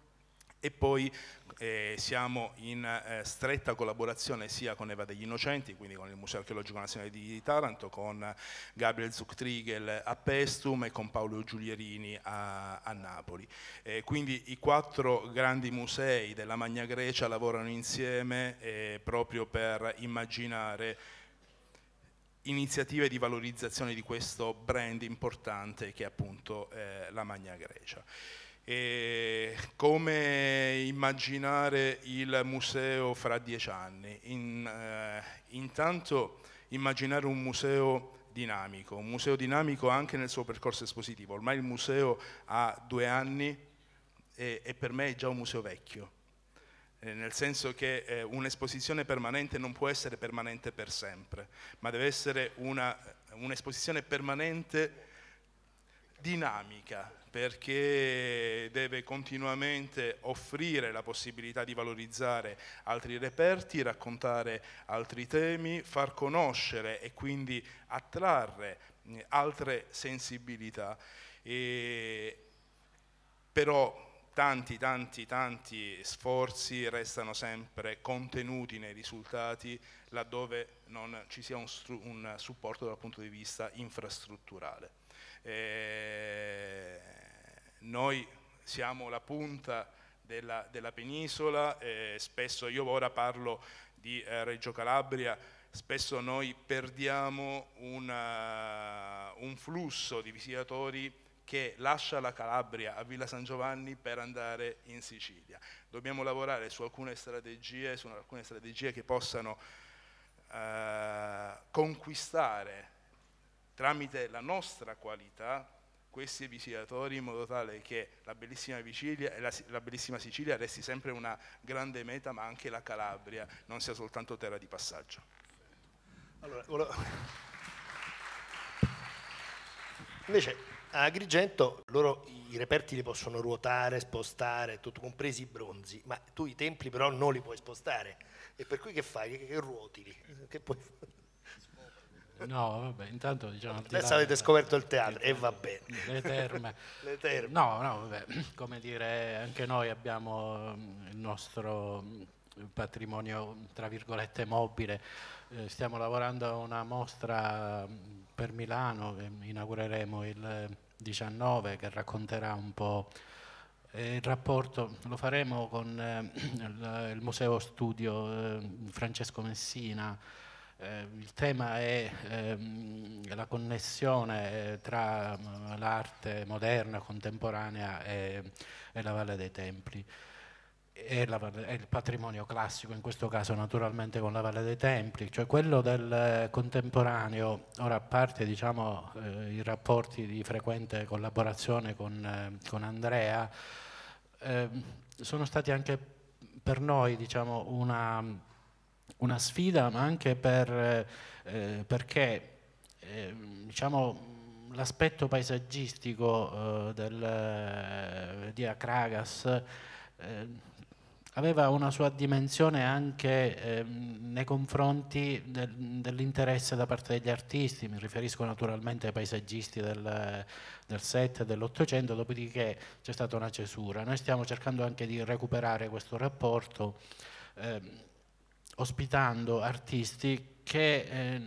e poi eh, siamo in eh, stretta collaborazione sia con Eva degli Innocenti, quindi con il Museo Archeologico Nazionale di Taranto, con Gabriel Zuchtrigel a Pestum e con Paolo Giulierini a, a Napoli. Eh, quindi i quattro grandi musei della Magna Grecia lavorano insieme eh, proprio per immaginare iniziative di valorizzazione di questo brand importante che è appunto eh, la Magna Grecia. E come immaginare il museo fra dieci anni? In, eh, intanto immaginare un museo dinamico, un museo dinamico anche nel suo percorso espositivo. Ormai il museo ha due anni e, e per me è già un museo vecchio. eh, nel senso che eh, un'esposizione permanente non può essere permanente per sempre, ma deve essere un'esposizione permanente dinamica, perché deve continuamente offrire la possibilità di valorizzare altri reperti, raccontare altri temi, far conoscere e quindi attrarre altre sensibilità. E però tanti, tanti, tanti sforzi restano sempre contenuti nei risultati laddove non ci sia un, un supporto dal punto di vista infrastrutturale. Eh, noi siamo la punta della, della penisola, eh, spesso io ora parlo di eh, Reggio Calabria, spesso noi perdiamo una, un flusso di visitatori che lascia la Calabria a Villa San Giovanni per andare in Sicilia. Dobbiamo lavorare su alcune strategie, su alcune strategie che possano eh, conquistare tramite la nostra qualità questi visitatori in modo tale che la bellissima, Vicilia, la, la bellissima Sicilia resti sempre una grande meta ma anche la Calabria non sia soltanto terra di passaggio. Allora, invece a Agrigento loro i reperti li possono ruotare, spostare, tutto, compresi i bronzi, ma tu i templi però non li puoi spostare. E per cui che fai? Che, che ruotili? Che puoi... No, vabbè, intanto diciamo... Adesso avete scoperto il teatro e va bene. Le terme. le terme. No, no, vabbè, come dire, anche noi abbiamo mm, il nostro mm, patrimonio, tra virgolette, mobile. Eh, stiamo lavorando a una mostra mm, per Milano che inaugureremo il 19 che racconterà un po' il rapporto, lo faremo con eh, il, il, Museo Studio eh, Francesco Messina. Eh, il tema è ehm, la connessione eh, tra l'arte moderna, contemporanea e, e la Valle dei Templi. È, la, è, il patrimonio classico, in questo caso naturalmente con la Valle dei Templi, cioè quello del eh, contemporaneo, ora a parte diciamo, eh, i rapporti di frequente collaborazione con, eh, con Andrea, eh, sono stati anche per noi diciamo, una, una, sfida, ma anche per, eh, perché ehm, diciamo, l'aspetto paesaggistico eh, del, di Acragas aveva una sua dimensione anche ehm, nei confronti del, dell'interesse da parte degli artisti, mi riferisco naturalmente ai paesaggisti del, del 7 e dell'Ottocento, dopodiché c'è stata una cesura. Noi stiamo cercando anche di recuperare questo rapporto ehm, ospitando artisti che eh,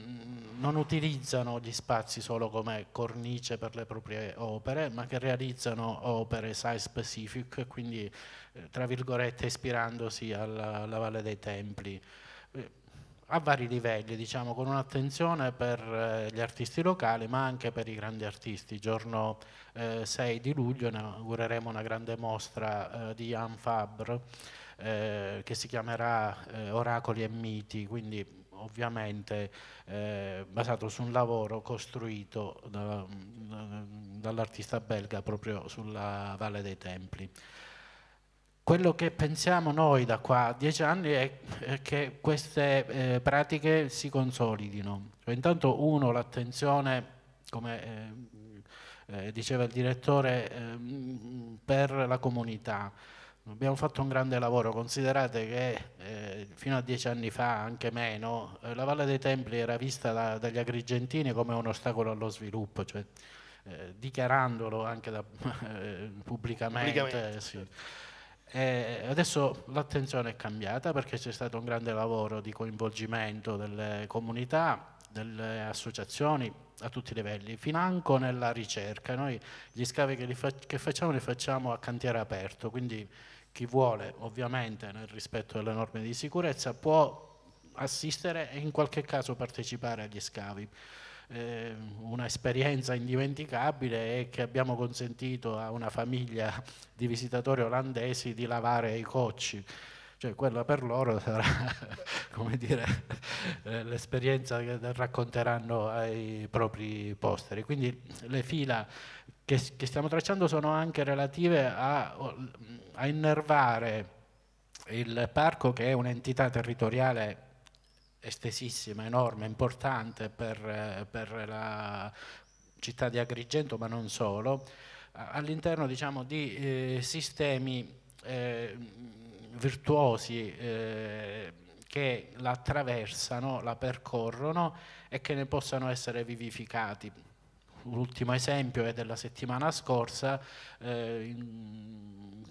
non utilizzano gli spazi solo come cornice per le proprie opere, ma che realizzano opere site specific, quindi eh, tra virgolette ispirandosi alla, alla Valle dei Templi eh, a vari livelli, diciamo, con un'attenzione per eh, gli artisti locali, ma anche per i grandi artisti. Il giorno eh, 6 di luglio inaugureremo una grande mostra eh, di Jan Fabre eh, che si chiamerà Oracoli e Miti, quindi ovviamente eh, basato su un lavoro costruito da, dall'artista belga proprio sulla Valle dei Templi. Quello che pensiamo noi da qua a dieci anni è, è che queste eh, pratiche si consolidino. Cioè, intanto uno, l'attenzione, come eh, eh diceva il direttore, ehm, per la comunità Abbiamo fatto un grande lavoro, considerate che eh, fino a dieci anni fa, anche meno, eh, la Valle dei Templi era vista da, dagli agrigentini come un ostacolo allo sviluppo, cioè, eh, dichiarandolo anche da, eh, pubblicamente. pubblicamente. Sì. adesso l'attenzione è cambiata perché c'è stato un grande lavoro di coinvolgimento delle comunità, delle associazioni a tutti i livelli, financo nella ricerca. Noi gli scavi che, fa che facciamo li facciamo a cantiere aperto, quindi chi vuole, ovviamente nel rispetto delle norme di sicurezza, può assistere e in qualche caso partecipare agli scavi. Eh, Un'esperienza indimenticabile è che abbiamo consentito a una famiglia di visitatori olandesi di lavare i cocci cioè quella per loro sarà come dire, eh, l'esperienza che racconteranno ai propri posteri. Quindi le fila che, che stiamo tracciando sono anche relative a, a innervare il parco che è un'entità territoriale estesissima, enorme, importante per, per, la città di Agrigento, ma non solo, all'interno diciamo, di eh, sistemi eh, virtuosi eh, che la attraversano, la percorrono e che ne possano essere vivificati. L'ultimo esempio è della settimana scorsa, eh,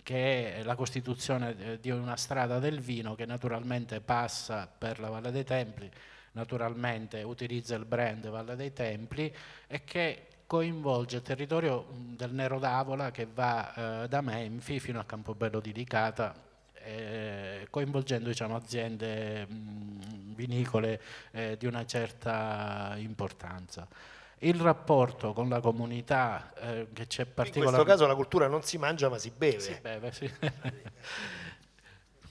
che è la costituzione di una strada del vino che naturalmente passa per la Valle dei Templi, naturalmente utilizza il brand Valle dei Templi e che coinvolge il territorio del Nero d'Avola che va eh, da Menfi fino a Campobello di Licata eh, coinvolgendo diciamo, aziende mh, vinicole eh, di una certa importanza. Il rapporto con la comunità eh, che c'è particolarmente... In questo caso la cultura non si mangia ma si beve. Si beve, sì.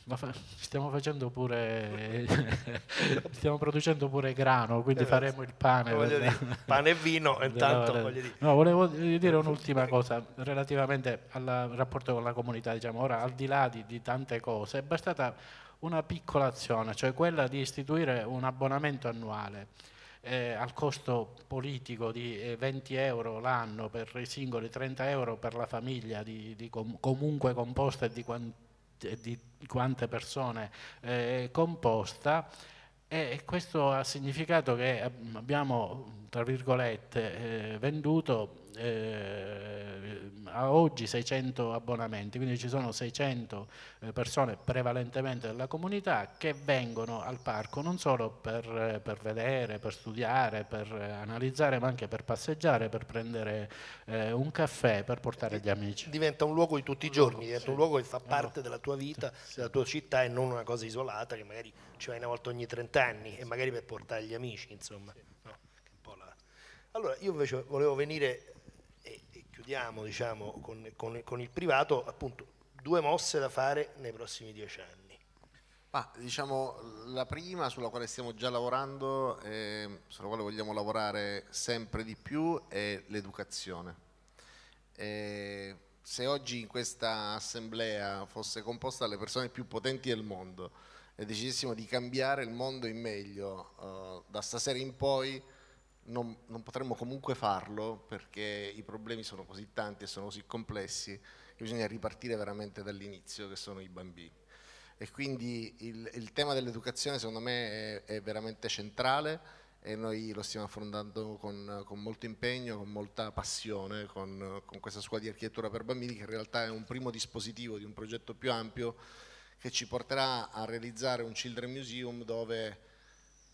ma fa, stiamo facendo pure stiamo producendo pure grano quindi eh, faremo il pane dire, pane e vino intanto no, volevo dire un'ultima cosa relativamente al rapporto con la comunità diciamo. Ora al di là di, di tante cose è bastata una piccola azione cioè quella di istituire un abbonamento annuale eh, al costo politico di eh, 20 euro l'anno per i singoli, 30 euro per la famiglia di, di com comunque composta e di, di, quante persone eh, composta e questo ha significato che abbiamo, tra virgolette, eh, venduto eh, a oggi 600 abbonamenti, quindi ci sono 600 eh, persone prevalentemente della comunità che vengono al parco non solo per, per vedere, per studiare, per analizzare, ma anche per passeggiare, per prendere eh, un caffè, per portare gli amici. Diventa un luogo di tutti i giorni, diventa sì. un luogo che fa parte della tua vita, sì. della tua città e non una cosa isolata che magari ci vai una volta ogni 30 anni e magari per portare gli amici, insomma. Allora, io invece volevo venire chiudiamo diciamo, con, con, con, il privato, appunto due mosse da fare nei prossimi dieci anni. Ah, diciamo, la prima sulla quale stiamo già lavorando, eh, sulla quale vogliamo lavorare sempre di più, è l'educazione. Eh, se oggi in questa assemblea fosse composta dalle persone più potenti del mondo e decidessimo di cambiare il mondo in meglio, eh, da stasera in poi non, non, potremmo comunque farlo perché i problemi sono così tanti e sono così complessi che bisogna ripartire veramente dall'inizio, che sono i bambini. E quindi il, il tema dell'educazione secondo me è, è, veramente centrale e noi lo stiamo affrontando con, con molto impegno, con molta passione, con, con questa scuola di architettura per bambini che in realtà è un primo dispositivo di un progetto più ampio che ci porterà a realizzare un Children Museum dove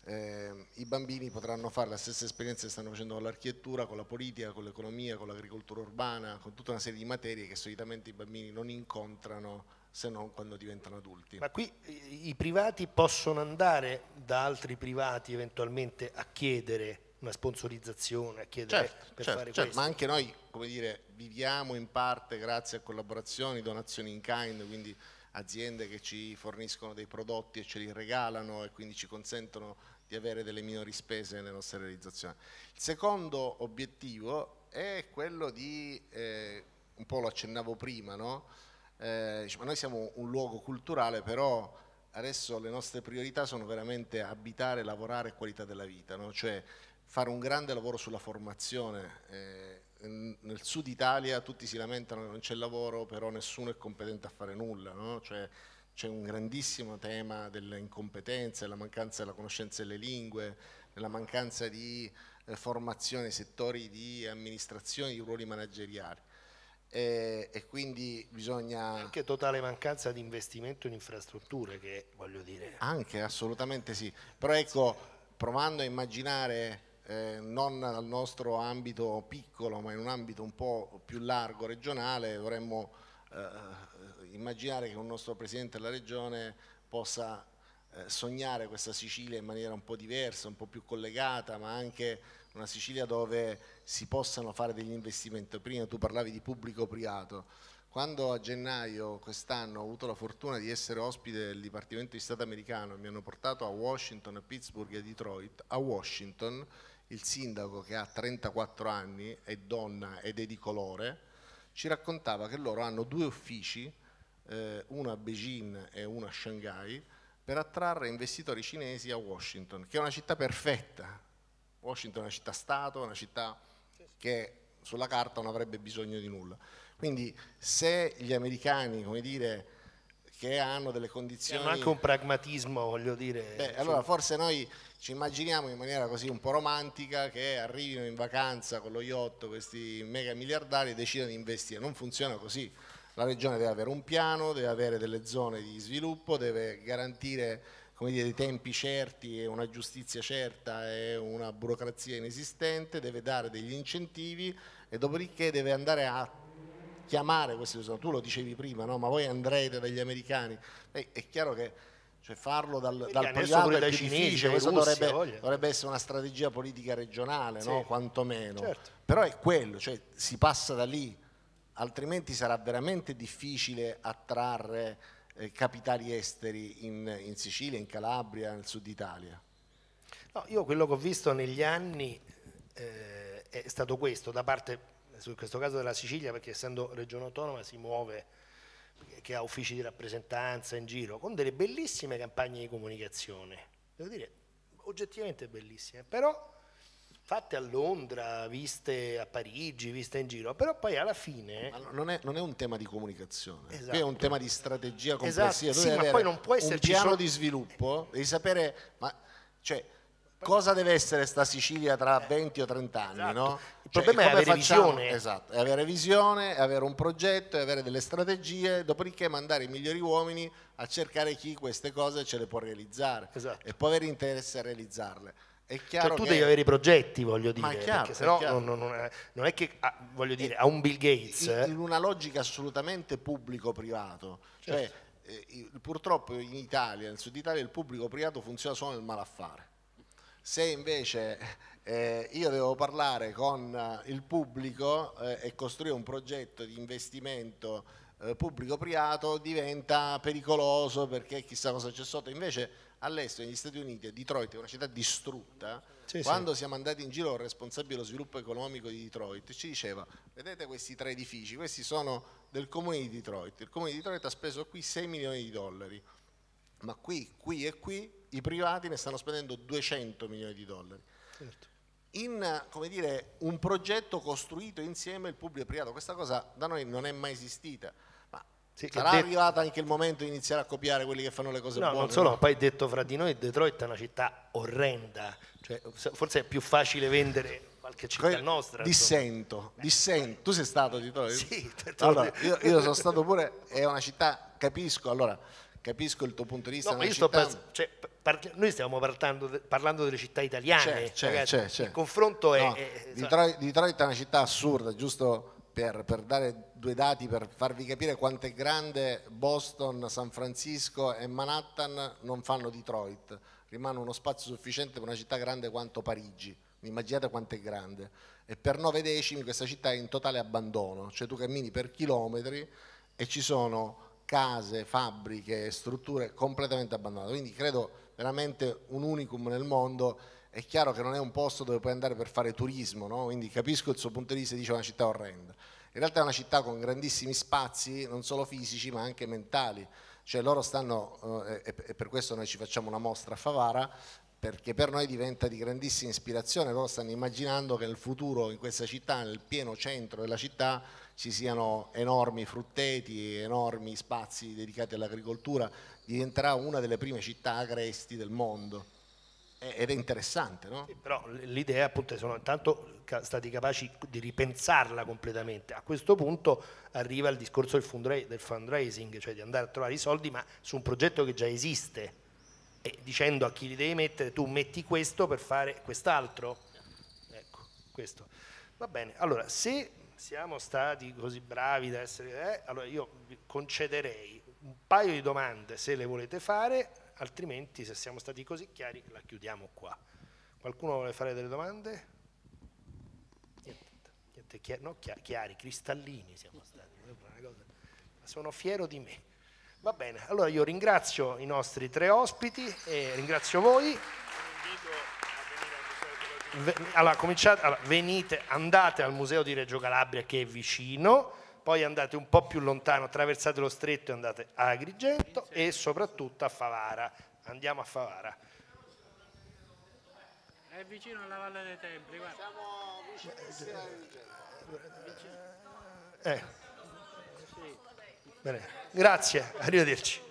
eh, i bambini potranno fare la stessa esperienza che stanno facendo con l'architettura, con la politica, con l'economia, con l'agricoltura urbana, con tutta una serie di materie che solitamente i bambini non incontrano se non quando diventano adulti. Ma qui i privati possono andare da altri privati eventualmente a chiedere una sponsorizzazione, a chiedere certo, per certo, fare certo, Ma anche noi, come dire, viviamo in parte grazie a collaborazioni, donazioni in kind, quindi aziende che ci forniscono dei prodotti e ce li regalano e quindi ci consentono di avere delle minori spese nelle nostre realizzazioni. Il secondo obiettivo è quello di, eh, un po' lo accennavo prima, no? eh, diciamo, noi siamo un luogo culturale, però adesso le nostre priorità sono veramente abitare, lavorare e qualità della vita, no? cioè fare un grande lavoro sulla formazione. Eh, nel sud Italia tutti si lamentano che non c'è lavoro, però nessuno è competente a fare nulla, no? cioè, c'è un grandissimo tema delle incompetenze, della mancanza della conoscenza delle lingue, della mancanza di eh, formazione settori di amministrazione, di ruoli manageriali. E, e, quindi bisogna... Anche totale mancanza di investimento in infrastrutture che voglio dire... Anche, assolutamente sì. Però ecco, provando a immaginare eh, non al nostro ambito piccolo ma in un ambito un po' più largo, regionale, vorremmo eh, immaginare che un nostro Presidente della Regione possa eh, sognare questa Sicilia in maniera un po' diversa, un po' più collegata, ma anche una Sicilia dove si possano fare degli investimenti. Prima tu parlavi di pubblico-privato. Quando a gennaio quest'anno ho avuto la fortuna di essere ospite del Dipartimento di Stato americano e mi hanno portato a Washington, a Pittsburgh e a Detroit, a Washington il sindaco che ha 34 anni, è donna ed è di colore, ci raccontava che loro hanno due uffici eh, uno a Beijing e uno a Shanghai, per attrarre investitori cinesi a Washington, che è una città perfetta. Washington è una città-stato, una città che sulla carta non avrebbe bisogno di nulla. Quindi se gli americani, come dire, che hanno delle condizioni... Hanno anche un pragmatismo, voglio dire... Beh, allora forse noi ci immaginiamo in maniera così un po' romantica che arrivino in vacanza con lo yacht questi mega miliardari e decidano di investire. Non funziona così. La regione deve avere un piano, deve avere delle zone di sviluppo, deve garantire come dire, dei tempi certi e una giustizia certa e una burocrazia inesistente, deve dare degli incentivi e dopodiché deve andare a chiamare queste persone. Tu lo dicevi prima, no? ma voi andrete dagli americani. Beh, è chiaro che cioè farlo dal, dal privato è più cinesi, difficile, questo Russia, dovrebbe, dovrebbe, essere una strategia politica regionale, sì. no? quantomeno. Certo. Però è quello, cioè si passa da lì, altrimenti sarà veramente difficile attrarre eh, capitali esteri in, in, Sicilia, in Calabria, nel sud Italia. No, io quello che ho visto negli anni eh, è stato questo, da parte, in questo caso della Sicilia, perché essendo regione autonoma si muove che ha uffici di rappresentanza in giro, con delle bellissime campagne di comunicazione, devo dire, oggettivamente bellissime, però fatte a Londra, viste a Parigi, viste in giro, però poi alla fine... Non è, non, è, un tema di comunicazione, esatto. è un tema di strategia complessiva, esatto, sì, ma poi non può esserci un piano solo... di sviluppo, devi sapere, ma, cioè, cosa deve essere sta Sicilia tra 20 o 30 anni, esatto. no? Il cioè, problema è avere facciamo? visione. Esatto, è avere visione, è avere un progetto, è avere delle strategie, dopodiché mandare i migliori uomini a cercare chi queste cose ce le può realizzare esatto. e può avere interesse a realizzarle. Cioè, tu che... devi avere i progetti, voglio dire, Ma è chiaro, perché sennò non, non, non, è, non, è, che, ah, voglio dire, a un Bill Gates... In, in una logica assolutamente pubblico-privato, certo. cioè eh, purtroppo in Italia, nel sud Italia, il pubblico-privato funziona solo nel malaffare. Se invece eh, io devo parlare con eh, il pubblico eh, e costruire un progetto di investimento eh, pubblico-privato diventa pericoloso perché chissà cosa c'è sotto. Invece all'estero, negli Stati Uniti, a Detroit è una città distrutta, sì, quando sì. siamo andati in giro il responsabile dello sviluppo economico di Detroit ci diceva, vedete questi tre edifici, questi sono del comune di Detroit, il comune di Detroit ha speso qui 6 milioni di dollari, ma qui, qui e qui i privati ne stanno spendendo 200 milioni di dollari. Certo. In dire, un progetto costruito insieme il pubblico e il privato, questa cosa da noi non è mai esistita sì, Sarà det- arrivato anche il momento di iniziare a copiare quelli che fanno le cose no, buone. Non solo, no? poi detto fra di noi, Detroit è una città orrenda, cioè, forse è più facile vendere qualche città que- nostra. Dissento, dissento. Tu sei stato a Detroit? Sì, allora, io, io sono stato pure, è una città, capisco, allora, capisco il tuo punto di vista. No, città... par- cioè, par- noi stiamo parlando, de- parlando, delle città italiane, c'è, c'è, c'è, c'è. il confronto è... No, è Detroit, Detroit è una città assurda, giusto per, per, dare due dati per farvi capire quanto è grande Boston, San Francisco e Manhattan non fanno Detroit, rimane uno spazio sufficiente per una città grande quanto Parigi, immaginate quanto è grande. E per nove decimi questa città è in totale abbandono, cioè tu cammini per chilometri e ci sono case, fabbriche, strutture completamente abbandonate, quindi credo veramente un unicum nel mondo è chiaro che non è un posto dove puoi andare per fare turismo, no? quindi capisco il suo punto di vista, dice una città orrenda. In realtà è una città con grandissimi spazi, non solo fisici ma anche mentali, cioè loro stanno, eh, e per questo noi ci facciamo una mostra a Favara, perché per noi diventa di grandissima ispirazione, loro stanno immaginando che nel futuro in questa città, nel pieno centro della città, ci siano enormi frutteti, enormi spazi dedicati all'agricoltura, diventerà una delle prime città agresti del mondo ed è interessante, no? Sì, però l'idea appunto sono intanto stati capaci di ripensarla completamente. A questo punto arriva il discorso del, fundraising, cioè di andare a trovare i soldi, ma su un progetto che già esiste e dicendo a chi li devi mettere tu metti questo per fare quest'altro. Ecco, questo. Va bene, allora se siamo stati così bravi da essere, eh, allora io vi concederei un paio di domande se le volete fare altrimenti se siamo stati così chiari la chiudiamo qua. Qualcuno vuole fare delle domande? Niente, niente chiari, no, chiari, cristallini siamo stati, sono fiero di me. Va bene, allora io ringrazio i nostri tre ospiti e ringrazio voi. Allora, cominciate, allora, venite, andate al Museo di Reggio Calabria che è vicino, poi andate un po' più lontano, attraversate lo stretto e andate a Agrigento e soprattutto a Favara. Andiamo a Favara. È vicino alla Valle dei Templi, guarda. Eh. Bene. Grazie, arrivederci.